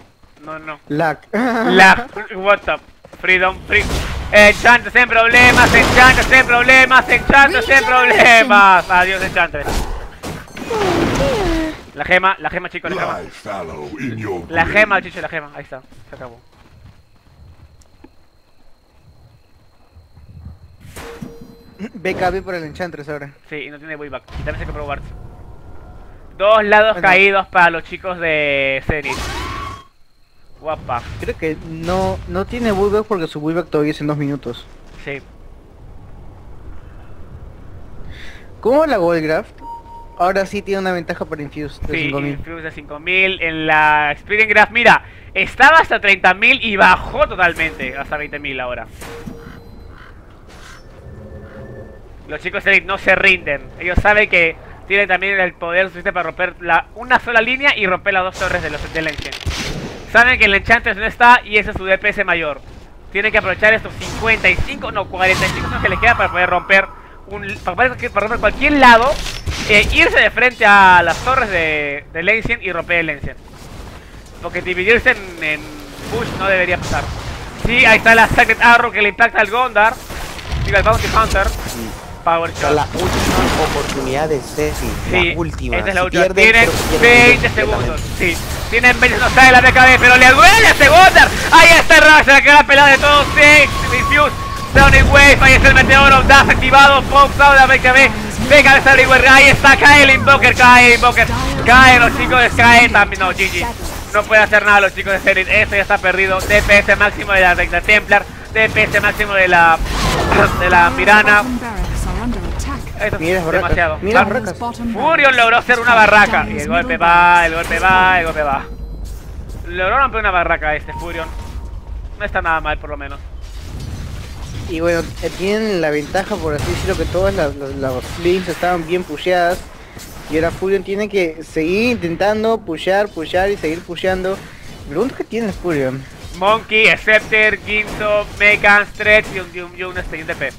No, no. Lag. <laughs> La what up? Freedom, free. Enchantes en problemas, enchantes en problemas, enchantes en problemas. Adiós, enchantes. La gema, la gema, chicos, la gema. La gema, chicho, la gema. Ahí está, se acabó. BKB por el Enchantress ahora. Sí, y no tiene buyback. Y también se compró Warts. Dos lados Bueno. caídos para los chicos de Zenith. Guapa. Creo que no, no tiene buyback porque su buyback todavía es en dos minutos. Sí. ¿Cómo la Goldcraft? Ahora sí tiene una ventaja para Infuse de Sí, 5000. Infuse de 5000 en la Experience Graph. Mira, estaba hasta 30.000 y bajó totalmente hasta 20.000 ahora. Los chicos de no se rinden. Ellos saben que tienen también el poder suficiente para romper la, una sola línea y romper las dos torres de los del Ancient. Saben que el Enchantress no está y ese es su DPS mayor. Tienen que aprovechar estos 55, no, 45 segundos que les queda para poder romper un, para, para cualquier lado, eh, irse de frente a las torres de, del Ancient y romper el Ancient. Porque dividirse en, en push no debería pasar. Sí, ahí está la Sacred Arrow que le impacta al Gondar. Digo, al Bounty Hunter. Power Shot. La última oportunidad de Ceci, Sí, la última. esta es la Si última. pierden, Tienen pero pierden 20 completamente. segundos. Sí, tienen 20 segundos. Sale la BKB, pero le duele a Segundar. Ahí está Rush, la queda pelada de todos. Sí, Infuse. Sonic Wave, ahí está el Meteoro, Dash activado, de la BKB. BKB Sonic Wave, ahí está, cae el Invoker, cae el Invoker. Cae los chicos de Sky, también, no, GG. No puede hacer nada los chicos de Zenith, esto ya está perdido. DPS máximo de la Recta Templar, DPS máximo de la, de la Mirana. Esto Mira es demasiado. mira Furion barracks logró hacer una barraca. Y el golpe va, el golpe va, el golpe va. Logró romper una barraca este Furion. No está nada mal por lo menos. Y bueno, eh, tienen la ventaja, por así decirlo, que todas las, las, las lanes estaban bien pusheadas. Y ahora Furion tiene que seguir intentando pushear, pushear y seguir pusheando. Me pregunto qué tiene Furion. Monkey, Scepter, Ginzo, Megan, Stretch y un, y un, y un, este, y un TP.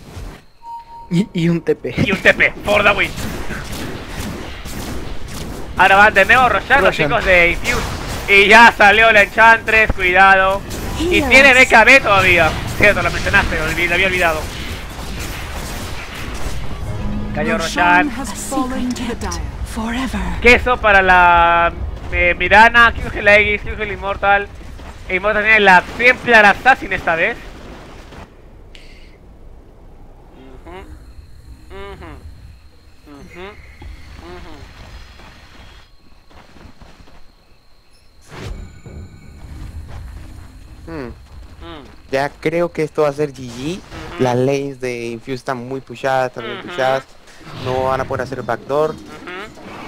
Y, y un TP. Y un TP, for the win. Ahora van de nuevo Roshan, los chicos de Infuse. Y ya salió la Enchantress, cuidado. Y tiene BKB todavía. Cierto, lo mencionaste, lo había olvidado. Cayó Roshan Roshan. has fallen to the dire. Forever. Queso para la eh, Mirana, King Aegis, King Immortal. E Immortal tiene la Templar Assassin esta vez. Ujú. Hmm. Mm. Ya creo que esto va a ser GG. Las lanes de Infuse están muy pushadas, también Ujú. pushadas. No van a poder hacer backdoor.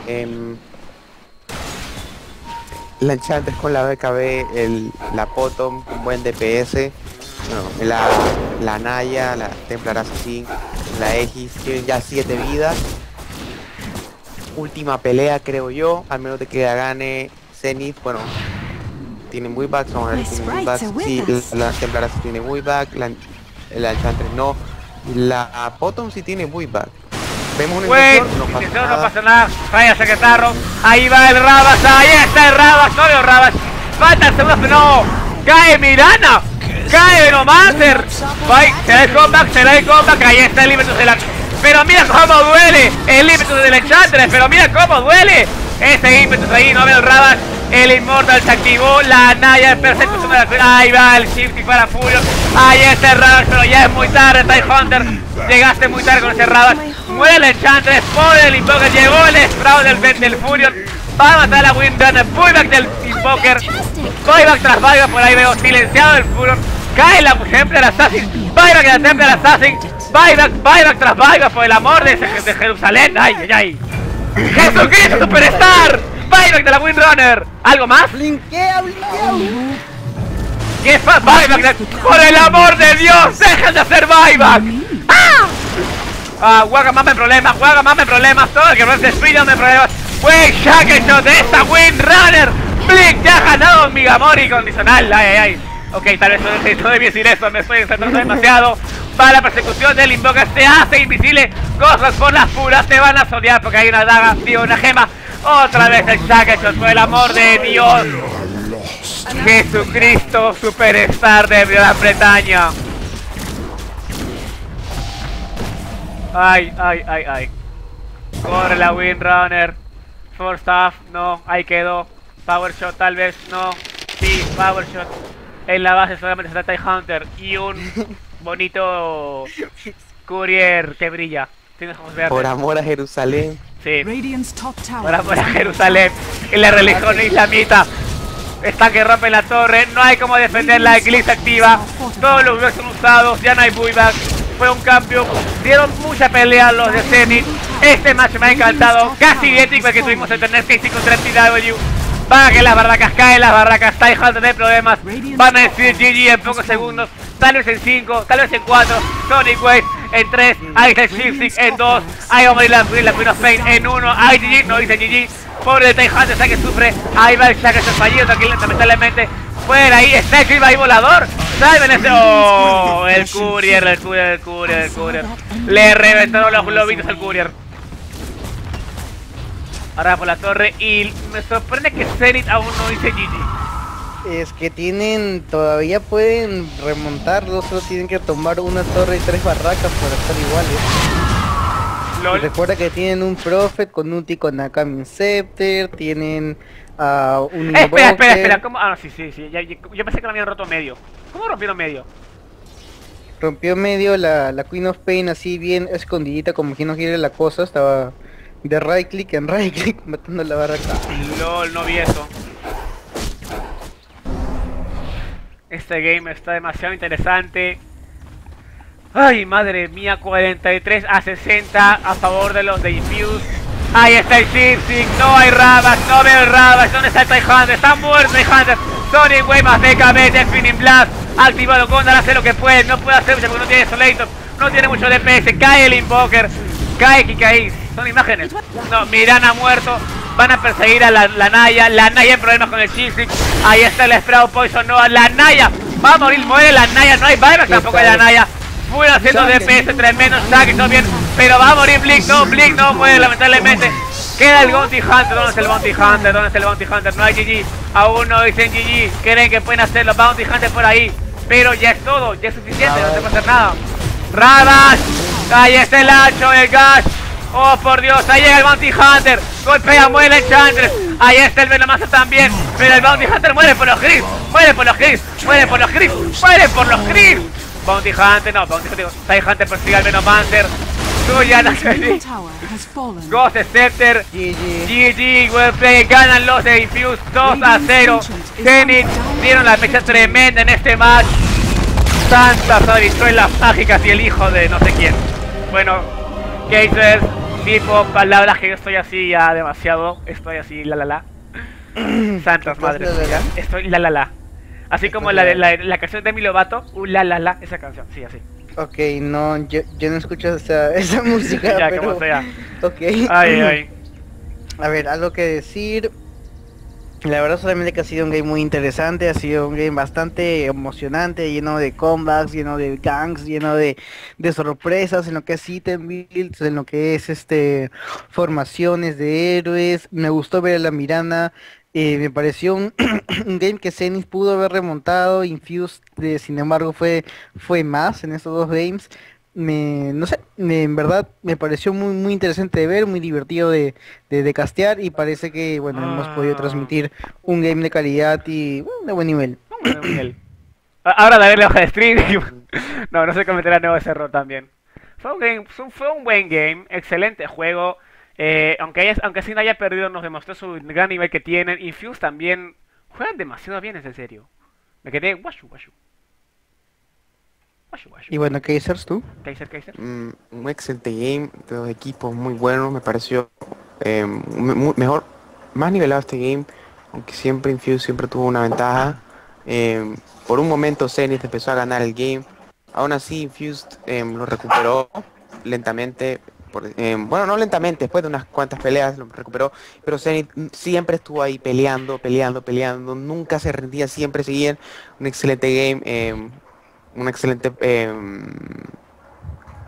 Em, la Enchantress con la BKB, el, la Potom con buen DPS. Bueno, la, la Naya, la Templar Assassin, la Aegis, tienen ya 7 vidas. Última pelea creo yo, al menos de que la gane Zenith, bueno, tiene muy back, a si tiene muy back. Sí, la, la Templar Assassin tiene muy back, la, la Enchantress no. La Potom sí tiene muy back. Vemos una no pasa no nada. pasa nada. Vaya secretarro. Ahí va el Rabas, ahí está el Rabas, no veo Rabas. Falta el segundo, pero no. Cae Mirana. Cae. Bye, será el comeback, será el comeback. Ahí está el Impetus de la. Pero mira cómo duele. El Impetus del Enchantress, pero mira cómo duele. Ese Impetus ahí, no veo el Rabas. El Immortal se activó, la Naya, el persecución de la Ahí va el Shifty para Furio. Ahí está el Rabas, pero ya es muy tarde, Tie Hunter. Llegaste muy tarde con ese Rabas. Muere el Enchantress, pone el Invoker, llegó el Sprout del, del Furion. Va a matar a Windrunner, pullback del Invoker. Buyback tras buyback, por ahí veo silenciado el Furion. Cae la Templar Assassin. Buyback de la Templar Assassin. Buyback, buyback tras buyback, por el amor de, de Jerusalén. Ay, ay, ay. ¡Jesucristo Superstar! Buyback de la Windrunner. ¿Algo más? ¡Blinkea, blinkea! ¿Qué fa buyback? de- ¡Por el amor de Dios! ¡Dejen de hacer buyback! ¡Ah! Ah, Wagamama en problemas, Wagamama problemas, todo el que no es Freedom en problemas. Shackle Shot de esta Windrunner. Blink ya ha ganado un Migamori condicional. Ay, ay, ay. Ok, tal vez no, no debí decir eso, me estoy enfrentando demasiado. Para la persecución del Invoker se hace invisible. Cosas por las puras te van a solear porque hay una daga, tío, una gema. Otra vez el Shackle Shot, por el amor de Dios. Jesucristo, superstar de Gran Bretaña. Ay, ay, ay, ay. Corre la Windrunner. Force Staff, no, ahí quedó. Power Shot, tal vez, no. Sí, Power Shot. En la base solamente está TIE Hunter y un bonito <laughs> Courier que brilla. Tienes ojos verdes. Por amor a Jerusalén. Sí. Para, para Jerusalén y la religión islamita. Está que rompe la torre, no hay como defender la iglesia activa. Todos los bloques son usados, ya no hay buyback. Fue un cambio, dieron mucha pelea los de Zenith. Este match me ha encantado, casi idéntico al que tuvimos en Tener Físico 30W para que las barracas caen, las barracas Taihan de problemas. Van a decir GG en pocos segundos, tal vez en 5, tal vez en 4. Sonic Wave en 3, Ice Shifting en 2, Iron Man la Queen of Pain en 1, IGG no dice GG. Pobre de Taihan, está que sufre. Ahí va el Shaka, se fallido, lamentablemente. Fuera ahí, está el ahí volador. Salven ese. Oh, el courier, el courier, el courier, el courier. Le reventaron los globitos al courier. Ahora por la torre y me sorprende que Zenith aún no dice GG. Es que tienen, todavía pueden remontarlo, solo tienen que tomar una torre y tres barracas para estar iguales. Y recuerda que tienen un Prophet con un Tico Nakami Scepter, tienen a un Eh, espera, espera, espera. ¿Cómo? Ah, no, sí, sí, sí. ya- ya- yo pensé que lo habían roto medio. ¿Cómo rompieron medio? Rompió medio la, la Queen of Pain así bien escondidita como quien no quiere la cosa, estaba de right click en right click <laughs> matando la barraca. LOL, no vi eso. Este game está demasiado interesante. Ay, madre mía, 43 a 60 a favor de los de Infuse. Ahí está el Shifting, no hay Rabas, no veo Rabas, ¿dónde está el TIE Hunter? Está muerto Hunter. Sonic Wave más BKB, Deafening Blast, activado Gondar, hace lo que puede, no puede hacer mucho porque no tiene Solator, no tiene mucho DPS, cae el Invoker, cae Kikais. Son imágenes. No, Miran ha muerto. Van a perseguir a la, la Naya. La Naya en problemas con el Chisik. Ahí está el Sprout Poison Nova. La Naya. Va a morir, muere la Naya. No hay buyback tampoco de la Naya. Full haciendo DPS tremendo. Zack todo bien. Pero va a morir Blink. No, Blink no muere lamentablemente. Queda el Bounty Hunter. ¿Dónde está el Bounty Hunter? ¿Dónde está el Bounty Hunter? No hay GG. Aún no dicen GG. Creen que pueden hacer los Bounty Hunter por ahí. Pero ya es todo. Ya es suficiente. No se puede hacer nada. Radas. Ahí está el hacho, el gas. Oh, por Dios, ahí llega el Bounty Hunter. Golpea, muere el Enchantress. Ahí está el Venomasa también. Pero el Bounty Hunter muere por los creeps. Muere por los creeps. Muere por los creeps. Muere por los creeps. Bounty Hunter, no, Bounty Hunter. Tide Hunter persigue al Venomancer. Suya la serie. Ghost Scepter. GG. GG, well play, ganan los de Infuse 2 a 0. Zenith dieron la fecha tremenda en este match. Tantas habichuelas mágicas y el hijo de no sé quién. Bueno, Casers, tipo, palabras que yo estoy así ya demasiado. Estoy así, la la la. <clears throat> Santas madres. Estoy la la la. Así como la, de, la, la canción de Demi Lovato, uh, la la la, esa canción, sí, así. Ok, no, yo, yo no escucho esa, <laughs> esa <laughs> música, Ya, pero... como sea. <laughs> Ok. Ay, ay. <clears throat> A ver, algo que decir. La verdad solamente que ha sido un game muy interesante, ha sido un game bastante emocionante, lleno de comebacks, lleno de gangs, lleno de, de sorpresas en lo que es item builds, en lo que es este formaciones de héroes. Me gustó ver a la Mirana, eh, me pareció <clears throat> un, game que Zenith pudo haber remontado, Infused eh, sin embargo fue, fue más en estos dos games. Me, no sé, me- en verdad me pareció muy muy interesante de ver, muy divertido de, de, de castear y parece que bueno hemos podido Ah. transmitir un game de calidad y bueno, de buen nivel. Bueno, Miguel. A- Ahora de verle hoja de stream. <laughs> no, no se cometerá nuevo ese error también. Fue un, game, fue un- buen game, excelente juego. Eh, aunque haya, aunque Sin haya perdido, nos demostró su gran nivel que tienen. Infuse también juegan demasiado bien, es en serio. Me quedé guashu, guashu. Y bueno, Kaiser, tú. Kaiser, Kaiser. Mm, un excelente game, de dos equipos muy buenos, me pareció eh, mu- mejor, más nivelado este game, aunque siempre Infuse siempre tuvo una ventaja. Eh, por un momento Zenith empezó a ganar el game, aún así Infused eh, lo recuperó lentamente, por- eh, bueno no lentamente, después de unas cuantas peleas lo recuperó, pero Zenith siempre estuvo ahí peleando, peleando, peleando, nunca se rendía, siempre seguían un excelente game, eh, un excelente... eh,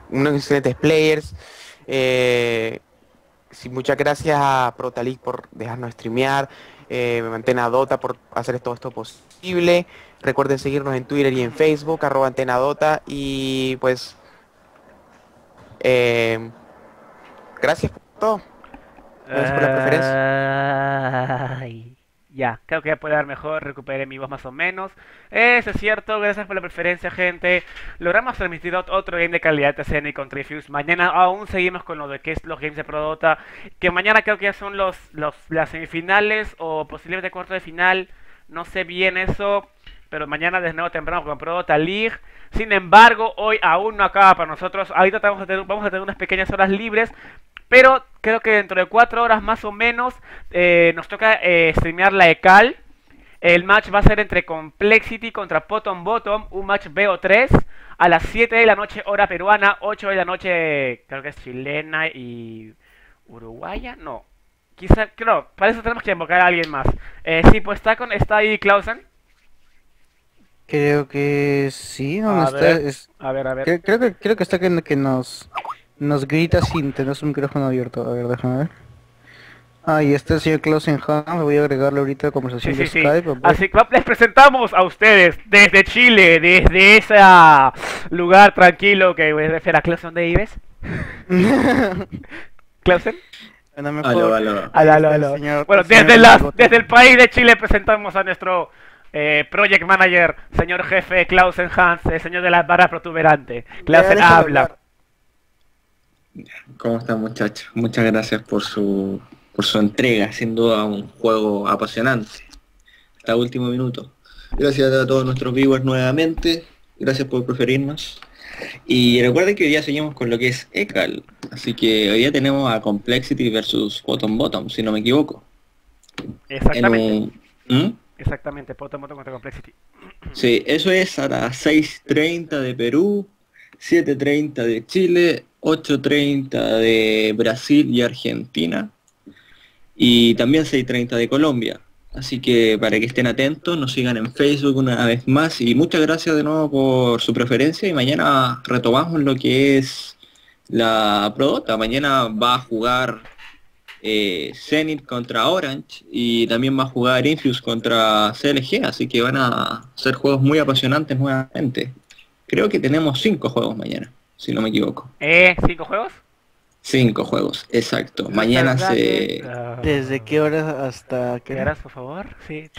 unos excelentes players. Eh, muchas gracias a Protalic por dejarnos streamear, eh, Antena Dota por hacer todo esto posible. Recuerden seguirnos en Twitter y en Facebook, arroba Antena Dota. Y pues, eh, gracias por todo. Gracias por la preferencia. Ya, creo que ya puede dar mejor, recuperé mi voz más o menos. Eso es cierto, gracias por la preferencia, gente. Logramos transmitir ot- otro game de calidad TCN contra Refuse. Mañana aún seguimos con lo de que es los games de Prodota. Que mañana creo que ya son los, los las semifinales o posiblemente cuarto de final. No sé bien eso. Pero mañana de nuevo temprano con Prodota League. Sin embargo, hoy aún no acaba para nosotros. Ahorita vamos vamos a tener unas pequeñas horas libres. Pero creo que dentro de cuatro horas más o menos eh, nos toca eh, streamear la ECAL. El match va a ser entre Complexity contra Potom Bottom, un match BO3 a las 7 de la noche hora peruana, 8 de la noche creo que es chilena y uruguaya, no. Quizá, creo, para eso tenemos que invocar a alguien más. Eh, sí, pues está con está ahí Clausen. Creo que sí, ¿dónde A está? ver. Es- A ver, a ver. Creo, creo que creo que está que, que nos nos grita sin tener su micrófono abierto. A ver, déjame ver. Ah, y este es el señor Clausen Ham, voy a agregarle ahorita a conversación sí, de sí. Skype. a. Así que les presentamos a ustedes desde Chile, desde ese lugar tranquilo que espera <laughs> Clausen de Ives. Clausen. Bueno, mejor- Aló, aló. Aló, aló, el aló. señor- Bueno, desde, las- desde el país de Chile presentamos a nuestro eh, project manager, señor jefe Clausen Hans, el señor de la barra protuberante. Clausen déjalo habla. hablar. ¿Cómo están muchachos? Muchas gracias por su, por su entrega, sin duda un juego apasionante. Hasta último minuto. Gracias a todos nuestros viewers nuevamente, gracias por preferirnos. Y recuerden que hoy día seguimos con lo que es ECAL, así que hoy día tenemos a Complexity versus Bottom Bottom, si no me equivoco. En Exactamente. un- ¿Mm? Exactamente, Potom Bottom contra Complexity. <clears throat> Sí, eso es a las 6.30 de Perú, 7.30 de Chile, 8.30 de Brasil y Argentina. Y también 6.30 de Colombia. Así que para que estén atentos, nos sigan en Facebook una vez más. Y muchas gracias de nuevo por su preferencia. Y mañana retomamos lo que es la Prodota. Mañana va a jugar eh, Zenith contra Orange y también va a jugar Infuse contra CLG, así que van a ser juegos muy apasionantes nuevamente. Creo que tenemos cinco juegos mañana, si no me equivoco. ¿Eh? ¿Cinco juegos? Cinco juegos, exacto. Mañana se... Ah, ¿Desde qué horas hasta qué ¿Me hora? harás, por favor? Sí.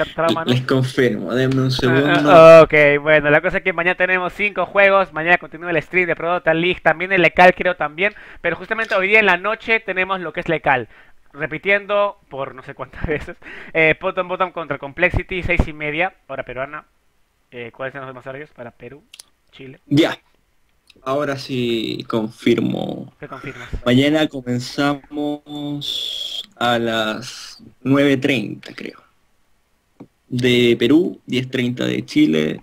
Les confirmo, denme un segundo. Ah, ah, ok, bueno, la cosa es que mañana tenemos cinco juegos, mañana continúa el stream de Pro Dota League, también el Lecal creo también, pero justamente hoy día en la noche tenemos lo que es Lecal. Repitiendo por no sé cuántas <laughs> veces, eh, Bottom Bottom contra Complexity, seis y media, hora peruana. Eh, ¿Cuáles son los demás horarios para Perú, Chile? Ya. Ahora sí confirmo. Mañana comenzamos a las 9.30 creo. De Perú, 10.30 de Chile,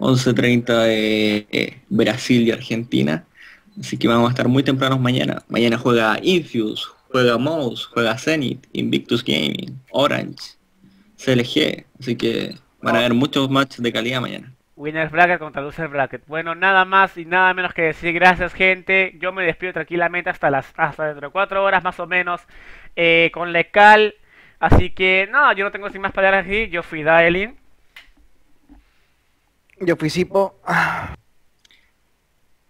11.30 de eh, Brasil y Argentina. Así que vamos a estar muy tempranos mañana. Mañana juega Infuse, juega Mouse, juega Zenith, Invictus Gaming, Orange, CLG. Así que van a haber muchos matches de calidad mañana. Winners Bracket contra Loser Bracket. Bueno, nada más y nada menos que decir gracias, gente. Yo me despido tranquilamente hasta las hasta dentro de cuatro horas más o menos eh, con Lecal. Así que, no, yo no tengo sin más palabras aquí. Yo fui Daelin. Yo fui Sipo.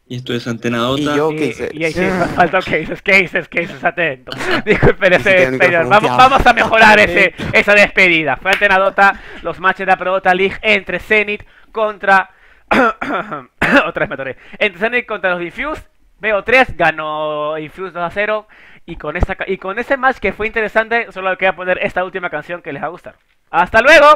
Y esto es Antena Dota. Y yo- Y, Cases. y ahí sí, faltó Cases, Cases, Cases, atento. <laughs> Disculpen ese micrófono Vamos, vamos a mejorar ese, esa despedida. Fue Antena Dota, los matches de la Pro Dota League entre Zenith contra... <coughs> Otra vez me atoré. Entre Zenith contra los Infuse. BO3 ganó Infuse 2 a 0. Y con, esta, y con ese match que fue interesante, solo queda poner esta última canción que les va a gustar. ¡Hasta luego!